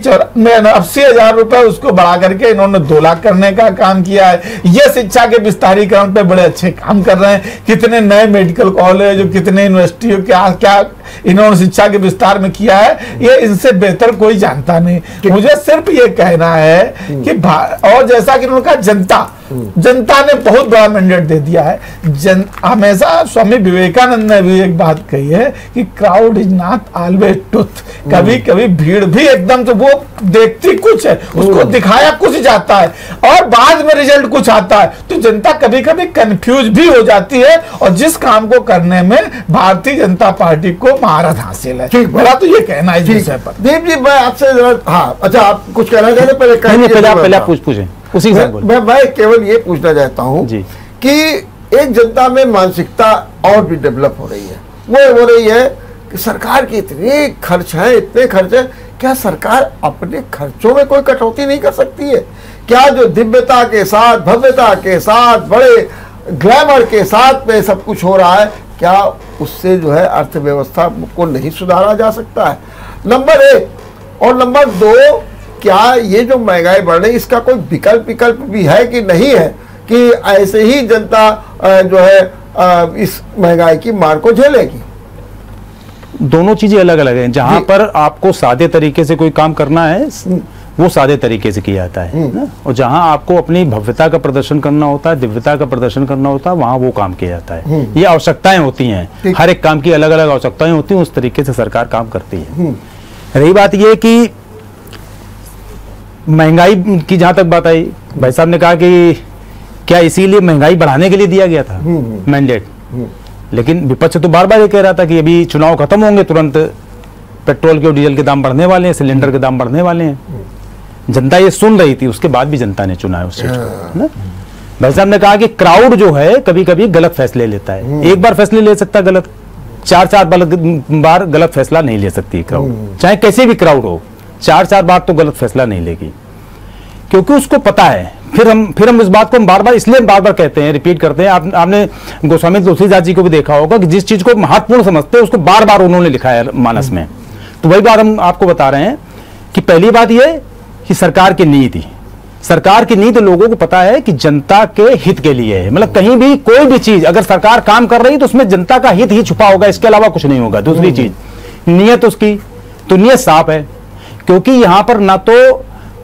S4: अस्सी हज़ार रुपए उसको बढ़ा करके इन्होंने दो लाख करने का काम किया है। ये शिक्षा के विस्तारीकरण पे बड़े अच्छे काम कर रहे हैं। कितने नए मेडिकल कॉलेज कितने यूनिवर्सिटियों क्या क्या इन्होंने शिक्षा के विस्तार में किया है ये इनसे बेहतर कोई जानता नहीं। मुझे सिर्फ़ ये कहना है कि और जैसा कि उन्होंने कहा जनता जनता ने बहुत बड़ा मैंडेट दे दिया है। जन हमेशा स्वामी विवेकानंद ने भी एक बात कही है कि crowd is not always truth. कभी कभी भीड़ भी एकदम तो वो देखती कुछ है उसको दिखाया कुछ जाता है और बाद में रिज़ल्ट कुछ आता है तो जनता कभी कभी कंफ्यूज भी हो जाती है और जिस काम को करने में भारतीय जनता पार्टी को महारत हासिल है। मेरा तो ये कहना है विषय पर।
S1: दीप जी मैं आपसे हाँ अच्छा आप कुछ कहना चाहते पहले
S3: पहले पूछ पूछे। उसी
S1: मैं, मैं, मैं केवल ये पूछना चाहता हूँ कि एक जनता में मानसिकता और भी डेवलप हो रही है। वो हो रही है कि सरकार के इतने खर्च हैं, इतने खर्च हैं, क्या सरकार अपने खर्चों में कोई कटौती नहीं कर सकती है? क्या जो दिव्यता के साथ, भव्यता के साथ, बड़े ग्लैमर के साथ में सब कुछ हो रहा है, क्या उससे जो है अर्थव्यवस्था को नहीं सुधारा जा सकता है? नंबर एक और नंबर दो, क्या ये जो महँगाई बढ़ रही इसका कोई विकल्प विकल्प भी है कि नहीं है कि ऐसे ही जनता जो है इस महँगाई की मार को झेलेगी?
S3: दोनों चीज़ें अलग अलग हैं। जहाँ पर आपको सादे तरीके से कोई काम करना है हम्म। वो सादे तरीके से किया जाता है हम्म। और जहाँ आपको अपनी भव्यता का प्रदर्शन करना होता है दिव्यता का प्रदर्शन करना होता है वहाँ वो काम किया जाता है। हम्म। ये आवश्यकताएँ होती हैं। हर एक काम की अलग अलग आवश्यकताएँ होती हैं उस तरीके से सरकार काम करती है। रही बात ये कि महँगाई की जहाँ तक बात आई भाई साहब ने कहा कि क्या इसीलिए महँगाई बढ़ाने के लिए दिया गया था? मैंडेट हम्म, हम्म। लेकिन विपक्ष तो बार बार ये कह रहा था कि अभी चुनाव खत्म होंगे तुरंत पेट्रोल के और डीजल के दाम बढ़ने वाले हैं सिलेंडर के दाम बढ़ने वाले हैं। जनता ये सुन रही थी उसके बाद भी जनता ने चुना है उस चीज़ को हाँ। भाई साहब ने कहा कि क्राउड जो है कभी कभी गलत फैसले लेता है। हम्म। एक बार फैसले ले सकता गलत चार चार बार गलत फैसला नहीं ले सकती क्राउड। चाहे कैसे भी क्राउड हो चार चार बार तो गलत फैसला नहीं लेगी। क्योंकि उसको पता है फिर हम फिर हम इस बात को हम बार बार इसलिए बार बार कहते हैं रिपीट करते हैं। आप, आपने गोस्वामी तुलसीदास जी को भी देखा होगा कि जिस चीज़ को महत्वपूर्ण समझते हैं उसको बार बार उन्होंने लिखा है मानस में। तो वही बात हम आपको बता रहे हैं कि पहली बात यह कि सरकार की नीति सरकार की नीति लोगों को पता है कि जनता के हित के लिए है। मतलब कहीं भी कोई भी चीज़ अगर सरकार काम कर रही है तो उसमें जनता का हित ही छुपा होगा इसके अलावा कुछ नहीं होगा। दूसरी चीज़ नियत उसकी। तो नियत साफ़ है क्योंकि यहाँ पर ना तो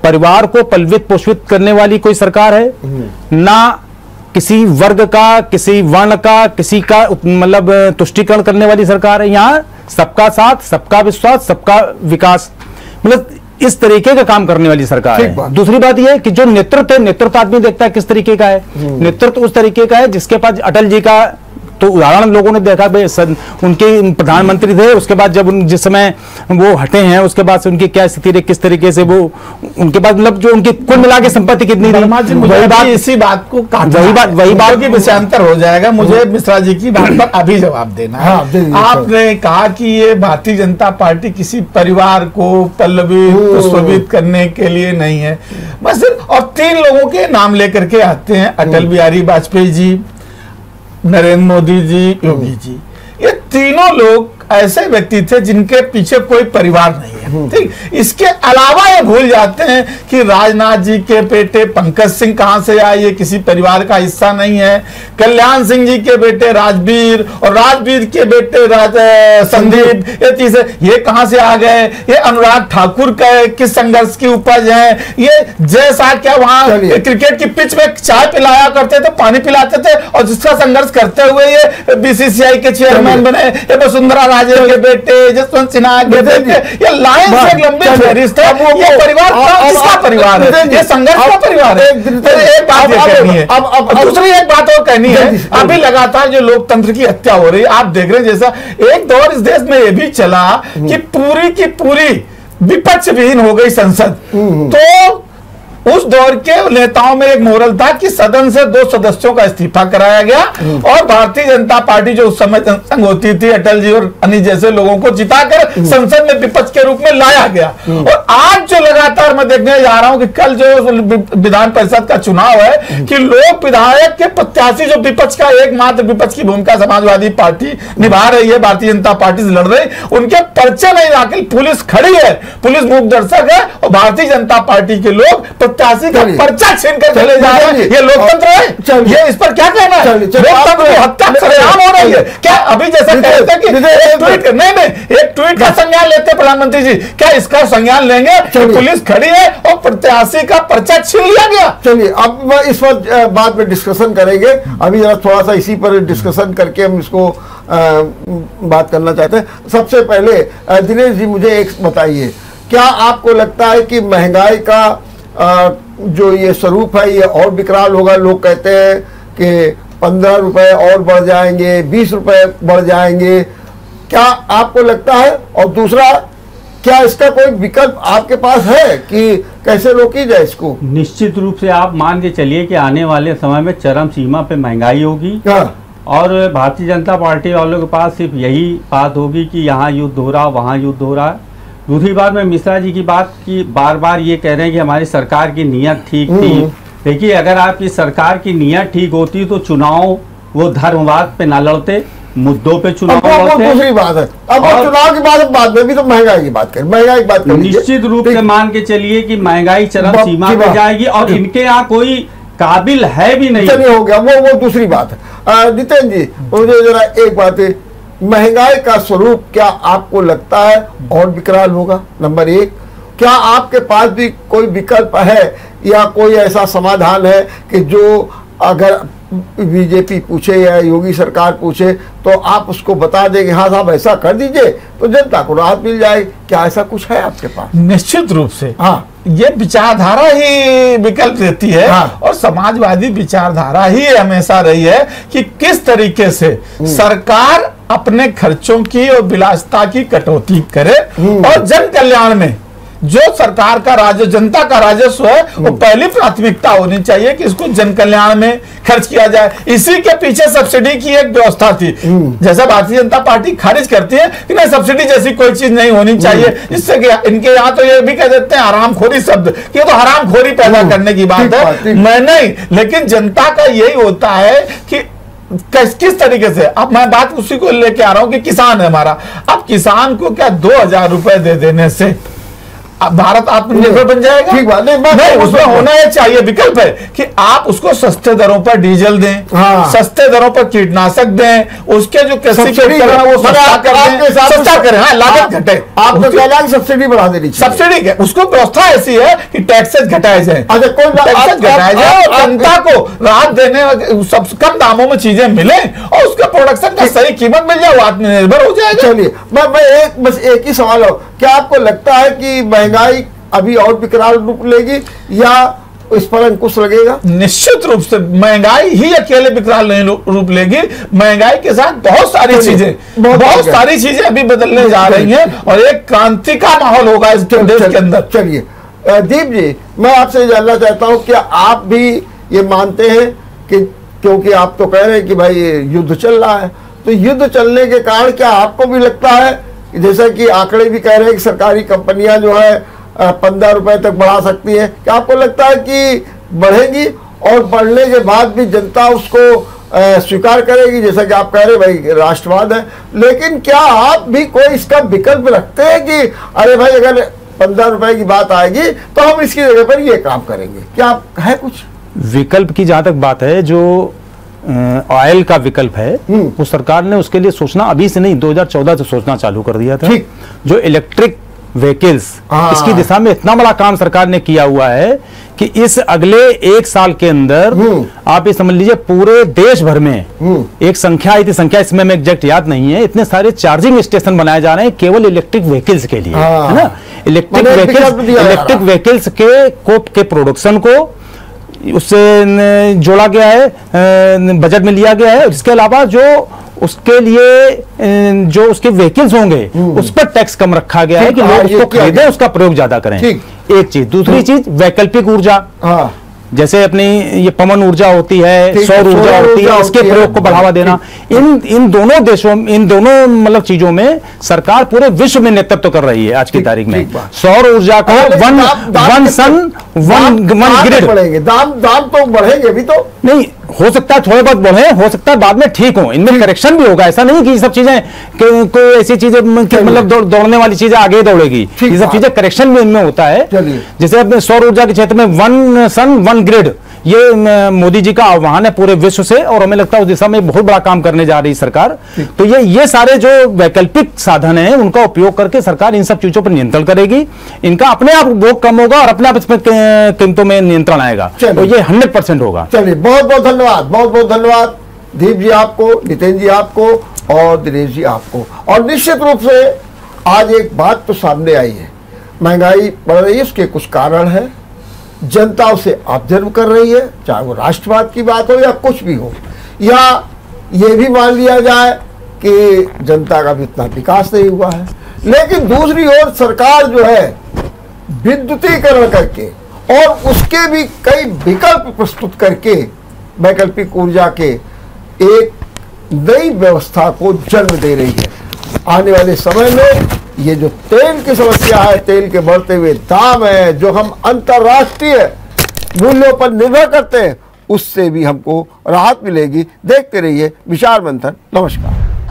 S3: परिवार को पलवित पोषित करने वाली कोई सरकार है? ना किसी वर्ग का किसी वर्ण का किसी का मतलब तुष्टिकरण करने वाली सरकार है। यहाँ सबका साथ सबका विश्वास सबका विकास। मतलब इस तरीके का काम करने वाली सरकार है। दूसरी बात यह है कि जो नेतृत्व है नेतृत्व आदमी देखता है किस तरीके का है? हम्म। नेतृत्व उस तरीके का है जिसके पास अटल जी का तो उदाहरण लोगों ने देखा भाई उनके प्रधानमंत्री थे उसके बाद जब उन जिस समय वो हटे हैं उसके बाद से उनकी क्या स्थिति रही किस तरीके से वो उनके बाद मतलब जो उनकी कुल मिला के संपत्ति कितनी रही
S4: मुझे
S3: वही बात
S4: इसी बात को
S3: वही बात- वही बात-
S4: क्योंकि विषयांतर हो जाएगा मुझे मिश्रा जी की बात पर अभी जवाब देना है। आपने कहा कि ये भारतीय जनता पार्टी किसी परिवार को पल्लवी पुष्पित करने के लिए नहीं है। बस और तीन लोगों के नाम लेकर के आते हैं अटल बिहारी वाजपेयी जी नरेंद्र मोदी जी योगी जी। ये तीनों लोग ऐसे व्यक्ति थे जिनके पीछे कोई परिवार नहीं है। ठीक? इसके अलावा ये भूल जाते हैं कि राजनाथ जी के बेटे पंकज सिंह कहाँ से आए? ये किसी परिवार का हिस्सा नहीं है। कल्याण सिंह जी के बेटे राजवीर और राजवीर के बेटे राज संदीप ये चीज़ें ये कहाँ से आ गए? ये अनुराग ठाकुर का किस संघर्ष की उपज है? ये जैसा क्या वहाँ क्रिकेट की पिच में चाय पिलाया करते थे पानी पिलाते थे और जिसका संघर्ष करते हुए ये बीसीसीआई के चेयरमैन बने ये वसुंधरा राजे के बेटे जसवंत सिन्हा के बेटे ये लाइन से एक लंबी फहरिस्त है
S1: अब वो-
S4: ये परिवार किसका परिवार है? ये संघर्ष का परिवार है।
S1: एक-
S4: तो बात ये कहनी है।
S1: अब- अब-
S4: दूसरी एक बात और कहनी है। अभी लगातार जो लोकतंत्र की हत्या हो रही है आप देख रहे हैं जैसा एक दौर इस देश में ये भी चला कि पूरी की पूरी विपक्ष विहीन हो गई संसद। तो उस दौर के नेताओं में एक मोरल था कि सदन से दो सदस्यों का इस्तीफा कराया गया और भारतीय जनता पार्टी जो उस समय जनसंघ होती थी अटल जी और अन्य जैसे लोगों को जिताकर संसद में विपक्ष के रूप में लाया गया। और आज जो लगातार मैं देखने जा रहा हूँ कि कल जो विधान परिषद का चुनाव है कि लोक विधायक के प्रत्याशी जो विपक्ष का एकमात्र विपक्ष की भूमिका समाजवादी पार्टी निभा रही है भारतीय जनता पार्टी से लड़ रही उनके पर्चे नहीं दाखिल पुलिस खड़ी है पुलिस मुख दर्शक है और भारतीय जनता पार्टी के लोग प्रत्याशी का पर्चा छीन कर चले जा रहे हैं। ये लोकतंत्र है। ये इस पर क्या कहना है। लोकतंत्र की हत्या सरेआम हो रही है। क्या अभी जैसा कहते हैं कि एक ट्वीट नहीं नहीं एक ट्वीट का संज्ञान लेते हैं प्रधानमंत्री जी। क्या इसका संज्ञान लेंगे? पुलिस खड़ी है और प्रत्याशी का पर्चा छीन लिया गया।
S1: चलिए अब इस पर बाद में डिस्कशन करेंगे। अभी जरा थोड़ा सा इसी पर डिस्कशन करके हम इसको बात करना चाहते हैं। सबसे पहले दिनेश जी मुझे एक बताइए। क्या आपको लगता है कि महँगाई का जो ये स्वरूप है ये और विकराल होगा। लोग कहते हैं कि पंद्रह रुपए और बढ़ जाएँगे बीस रुपए बढ़ जाएँगे। क्या आपको लगता है? और दूसरा क्या इसका कोई विकल्प आपके पास है कि कैसे रोकी जाए इसको?
S5: निश्चित रूप से आप मान के चलिए कि आने वाले समय में चरम सीमा पे महँगाई होगी।
S1: हाँ।
S5: और भारतीय जनता पार्टी वालों के पास सिर्फ़ यही बात होगी कि यहाँ युद्ध हो रहा वहाँ युद्ध हो रहा। है दूसरी बात मैं मिश्रा जी की बात की बार बार ये कह रहे हैं कि हमारी सरकार की नीयत ठीक थी। देखिए अगर आपकी सरकार की नीयत ठीक होती तो चुनाव वो धर्मवाद पे ना लड़ते मुद्दों पे चुनाव लड़ते।
S1: दूसरी बात है। अब
S5: और-
S1: चुनाव की बात बाद में भी तो महँगाई की बात करें महँगाई की बात कर।
S5: निश्चित रूप से मान के चलिए कि महँगाई चरम सीमा पे जाएगी और इनके यहाँ कोई काबिल है भी नहीं।
S1: चलिए हो गया। वो वो दूसरी बात है। नितिन जी मुझे जरा एक बात महँगाई का स्वरूप क्या आपको लगता है? और विकराल होगा। नंबर एक, क्या आपके पास भी कोई विकल्प है या कोई ऐसा समाधान है कि जो अगर बीजेपी पूछे या योगी सरकार पूछे तो आप उसको बता देंगे हाँ साहब ऐसा कर दीजिए तो जनता को राहत मिल जाए। क्या ऐसा कुछ है आपके पास?
S4: निश्चित रूप से।
S1: हाँ।
S4: ये विचारधारा ही विकल्प देती है
S1: हाँ।
S4: और समाजवादी विचारधारा ही हमेशा रही है कि किस तरीके से सरकार अपने खर्चों की और विलासता की कटौती करे और जन कल्याण में जो सरकार का राजस्व जनता का राजस्व है वो पहली प्राथमिकता होनी चाहिए कि इसको जन कल्याण में खर्च किया जाए। इसी के पीछे सब्सिडी की एक व्यवस्था थी। जैसा भारतीय जनता पार्टी खारिज करती है कि नहीं सब्सिडी जैसी कोई चीज़ नहीं होनी चाहिए। जिससे कि इनके यहाँ तो ये भी कह देते हैं हरामखोरी शब्द। ये तो हरामखोरी पैदा करने की बात है। मैं नहीं लेकिन जनता का यही होता है कि किस किस तरीके से? अब मैं बात उसी को लेके आ रहा हूँ कि किसान है हमारा। अब किसान को क्या दो हज़ार रुपए दे देने से भारत आत्मनिर्भर बन जाएगा?
S1: ठीक बात, नहीं,
S4: नहीं उसमें होना ये चाहिए विकल्प है कि आप उसको सस्ते दरों पर डीजल दें
S1: हाँ।
S4: सस्ते दरों पर कीटनाशक दें उसके जो कृषि
S1: सब्सिडी
S4: है वो सस्ता
S1: आप-
S4: कर
S1: से-
S4: सस्ता करें हाँ लागत घटे।
S1: आपका
S4: उसकी-
S1: कहना है सब्सिडी बढ़ा देनी
S4: सब्सिडी के उसको व्यवस्था ऐसी है कि टैक्सेस घटाए जाए।
S1: अच्छा, कोई
S4: टैक्सेस घटाए जाए और जनता को राहत देने सब कम दामों में चीज़ें मिले और उसका प्रोडक्शन का सही कीमत मिल जाए वो आत्मनिर्भर हो जाएगा।
S1: चलिए मैं एक बस एक ही सवाल हो क्या आपको लगता है कि महँगाई अभी और विकराल रूप लेगी या इस पर अंकुश लगेगा?
S4: निश्चित रूप से महँगाई ही अकेले विकराल नहीं रूप लेगी। महँगाई के साथ बहुत सारी चीज़ें
S1: बहुत
S4: बहुत, सारी चीज़ें अभी बदलने जा रही हैं और एक क्रांति का माहौल होगा इस देश के अंदर।
S1: चलिए। दीप जी मैं आपसे जानना चाहता हूँ कि आप भी ये मानते हैं कि क्योंकि आप तो कह रहे हैं कि भाई युद्ध चल रहा है तो युद्ध चलने के कारण क्या आपको भी लगता है जैसा कि आंकड़े भी कह रहे हैं कि सरकारी कंपनियाँ जो है पंद्रह रुपए तक बढ़ा सकती हैं। क्या आपको लगता है कि बढ़ेगी? और बढ़ने के बाद भी जनता उसको स्वीकार करेगी? जैसा कि आप कह रहे भाई राष्ट्रवाद है। लेकिन क्या आप भी कोई इसका विकल्प रखते हैं कि, अरे भाई, अगर पंद्रह रुपए की बात आएगी तो हम इसकी जगह पर ये काम करेंगे? क्या आप है कुछ?
S3: विकल्प की जहाँ तक बात है, जो ऑयल का विकल्प है
S1: हम्म।
S3: वो सरकार ने उसके लिए सोचना अभी से नहीं 2014 से सोचना चालू कर दिया था जो इलेक्ट्रिक व्हीकल्स
S1: हाँ।
S3: इसकी दिशा में इतना बड़ा काम सरकार ने किया हुआ है कि इस अगले एक साल के अंदर
S1: हम्म।
S3: आप ये समझ लीजिए पूरे देश भर में
S1: हम्म।
S3: एक संख्या आई थी संख्या इसमें मैं एग्जैक्ट याद नहीं है इतने सारे चार्जिंग स्टेशन बनाए जा रहे हैं केवल इलेक्ट्रिक व्हीकल्स के लिए
S1: हाँ।
S3: है ना इलेक्ट्रिक व्हीकल्स इलेक्ट्रिक। व्हीकल्स के को के प्रोडक्शन को उससे जोड़ा गया है बजट में लिया गया है इसके अलावा जो उसके लिए जो उसके व्हीकल्स होंगे उस पर टैक्स कम रखा गया है कि लोग उसको खरीदे
S1: खरीदें
S3: उसका प्रयोग ज़्यादा करें। एक चीज़ दूसरी चीज़ वैकल्पिक ऊर्जा।
S1: हाँ।
S3: जैसे अपनी ये पवन ऊर्जा होती है सौर ऊर्जा होती है इसके प्रयोग को बढ़ावा देना। इन इन दोनों देशों इन दोनों मतलब चीज़ों में सरकार पूरे विश्व में नेतृत्व कर रही है आज की तारीख में। सौर ऊर्जा को one one sun one one grid
S1: बढ़ेंगे? दाम दाम तो बढ़ेंगे अभी तो।
S3: नहीं हो सकता है थोड़े बहुत बढ़े हो सकता है बाद में ठीक हो। इनमें करेक्शन भी होगा। ऐसा नहीं कि ये सब चीज़ें कि कोई ऐसी चीज़ें। मतलब दौड़- दौड़ने वाली चीज़ें आगे दौड़ेगी। ये सब चीज़ें करेक्शन भी इनमें होता है। जैसे अपने सौर ऊर्जा के क्षेत्र में वन सन वन ग्रिड ये मोदी जी का आह्वान है पूरे विश्व से और हमें लगता है उस दिशा में बहुत बड़ा काम करने जा रही है सरकार। तो ये ये सारे जो वैकल्पिक साधन है उनका उपयोग करके सरकार इन सब चीज़ों पर नियंत्रण करेगी। इनका अपने आप उपभोग कम होगा और अपने आप इसमें कीमतों में नियंत्रण आएगा। तो ये हंड्रेड परसेंट होगा।
S1: चलिए बहुत बहुत धन्यवाद बहुत बहुत धन्यवाद। दीप जी आपको नितिन जी आपको और दिनेश जी आपको। और निश्चित रूप से आज एक बात तो सामने आई है। महँगाई बढ़ रही है उसके कुछ कारण है। जनता उसे ऑब्ज़र्व कर रही है, चाहे वो राष्ट्रवाद की बात हो या कुछ भी हो, या ये भी मान लिया जाए कि जनता का भी इतना विकास नहीं हुआ है। लेकिन दूसरी ओर सरकार जो है, विद्युतीकरण करके और उसके भी कई विकल्प प्रस्तुत करके वैकल्पिक ऊर्जा के एक नई व्यवस्था को जन्म दे रही है। आने वाले समय में ये जो तेल की समस्या है, तेल के बढ़ते हुए दाम है, जो हम अंतर्राष्ट्रीय मूल्यों पर निर्भर करते हैं, उससे भी हमको राहत मिलेगी। देखते रहिए विचार मंथन। नमस्कार।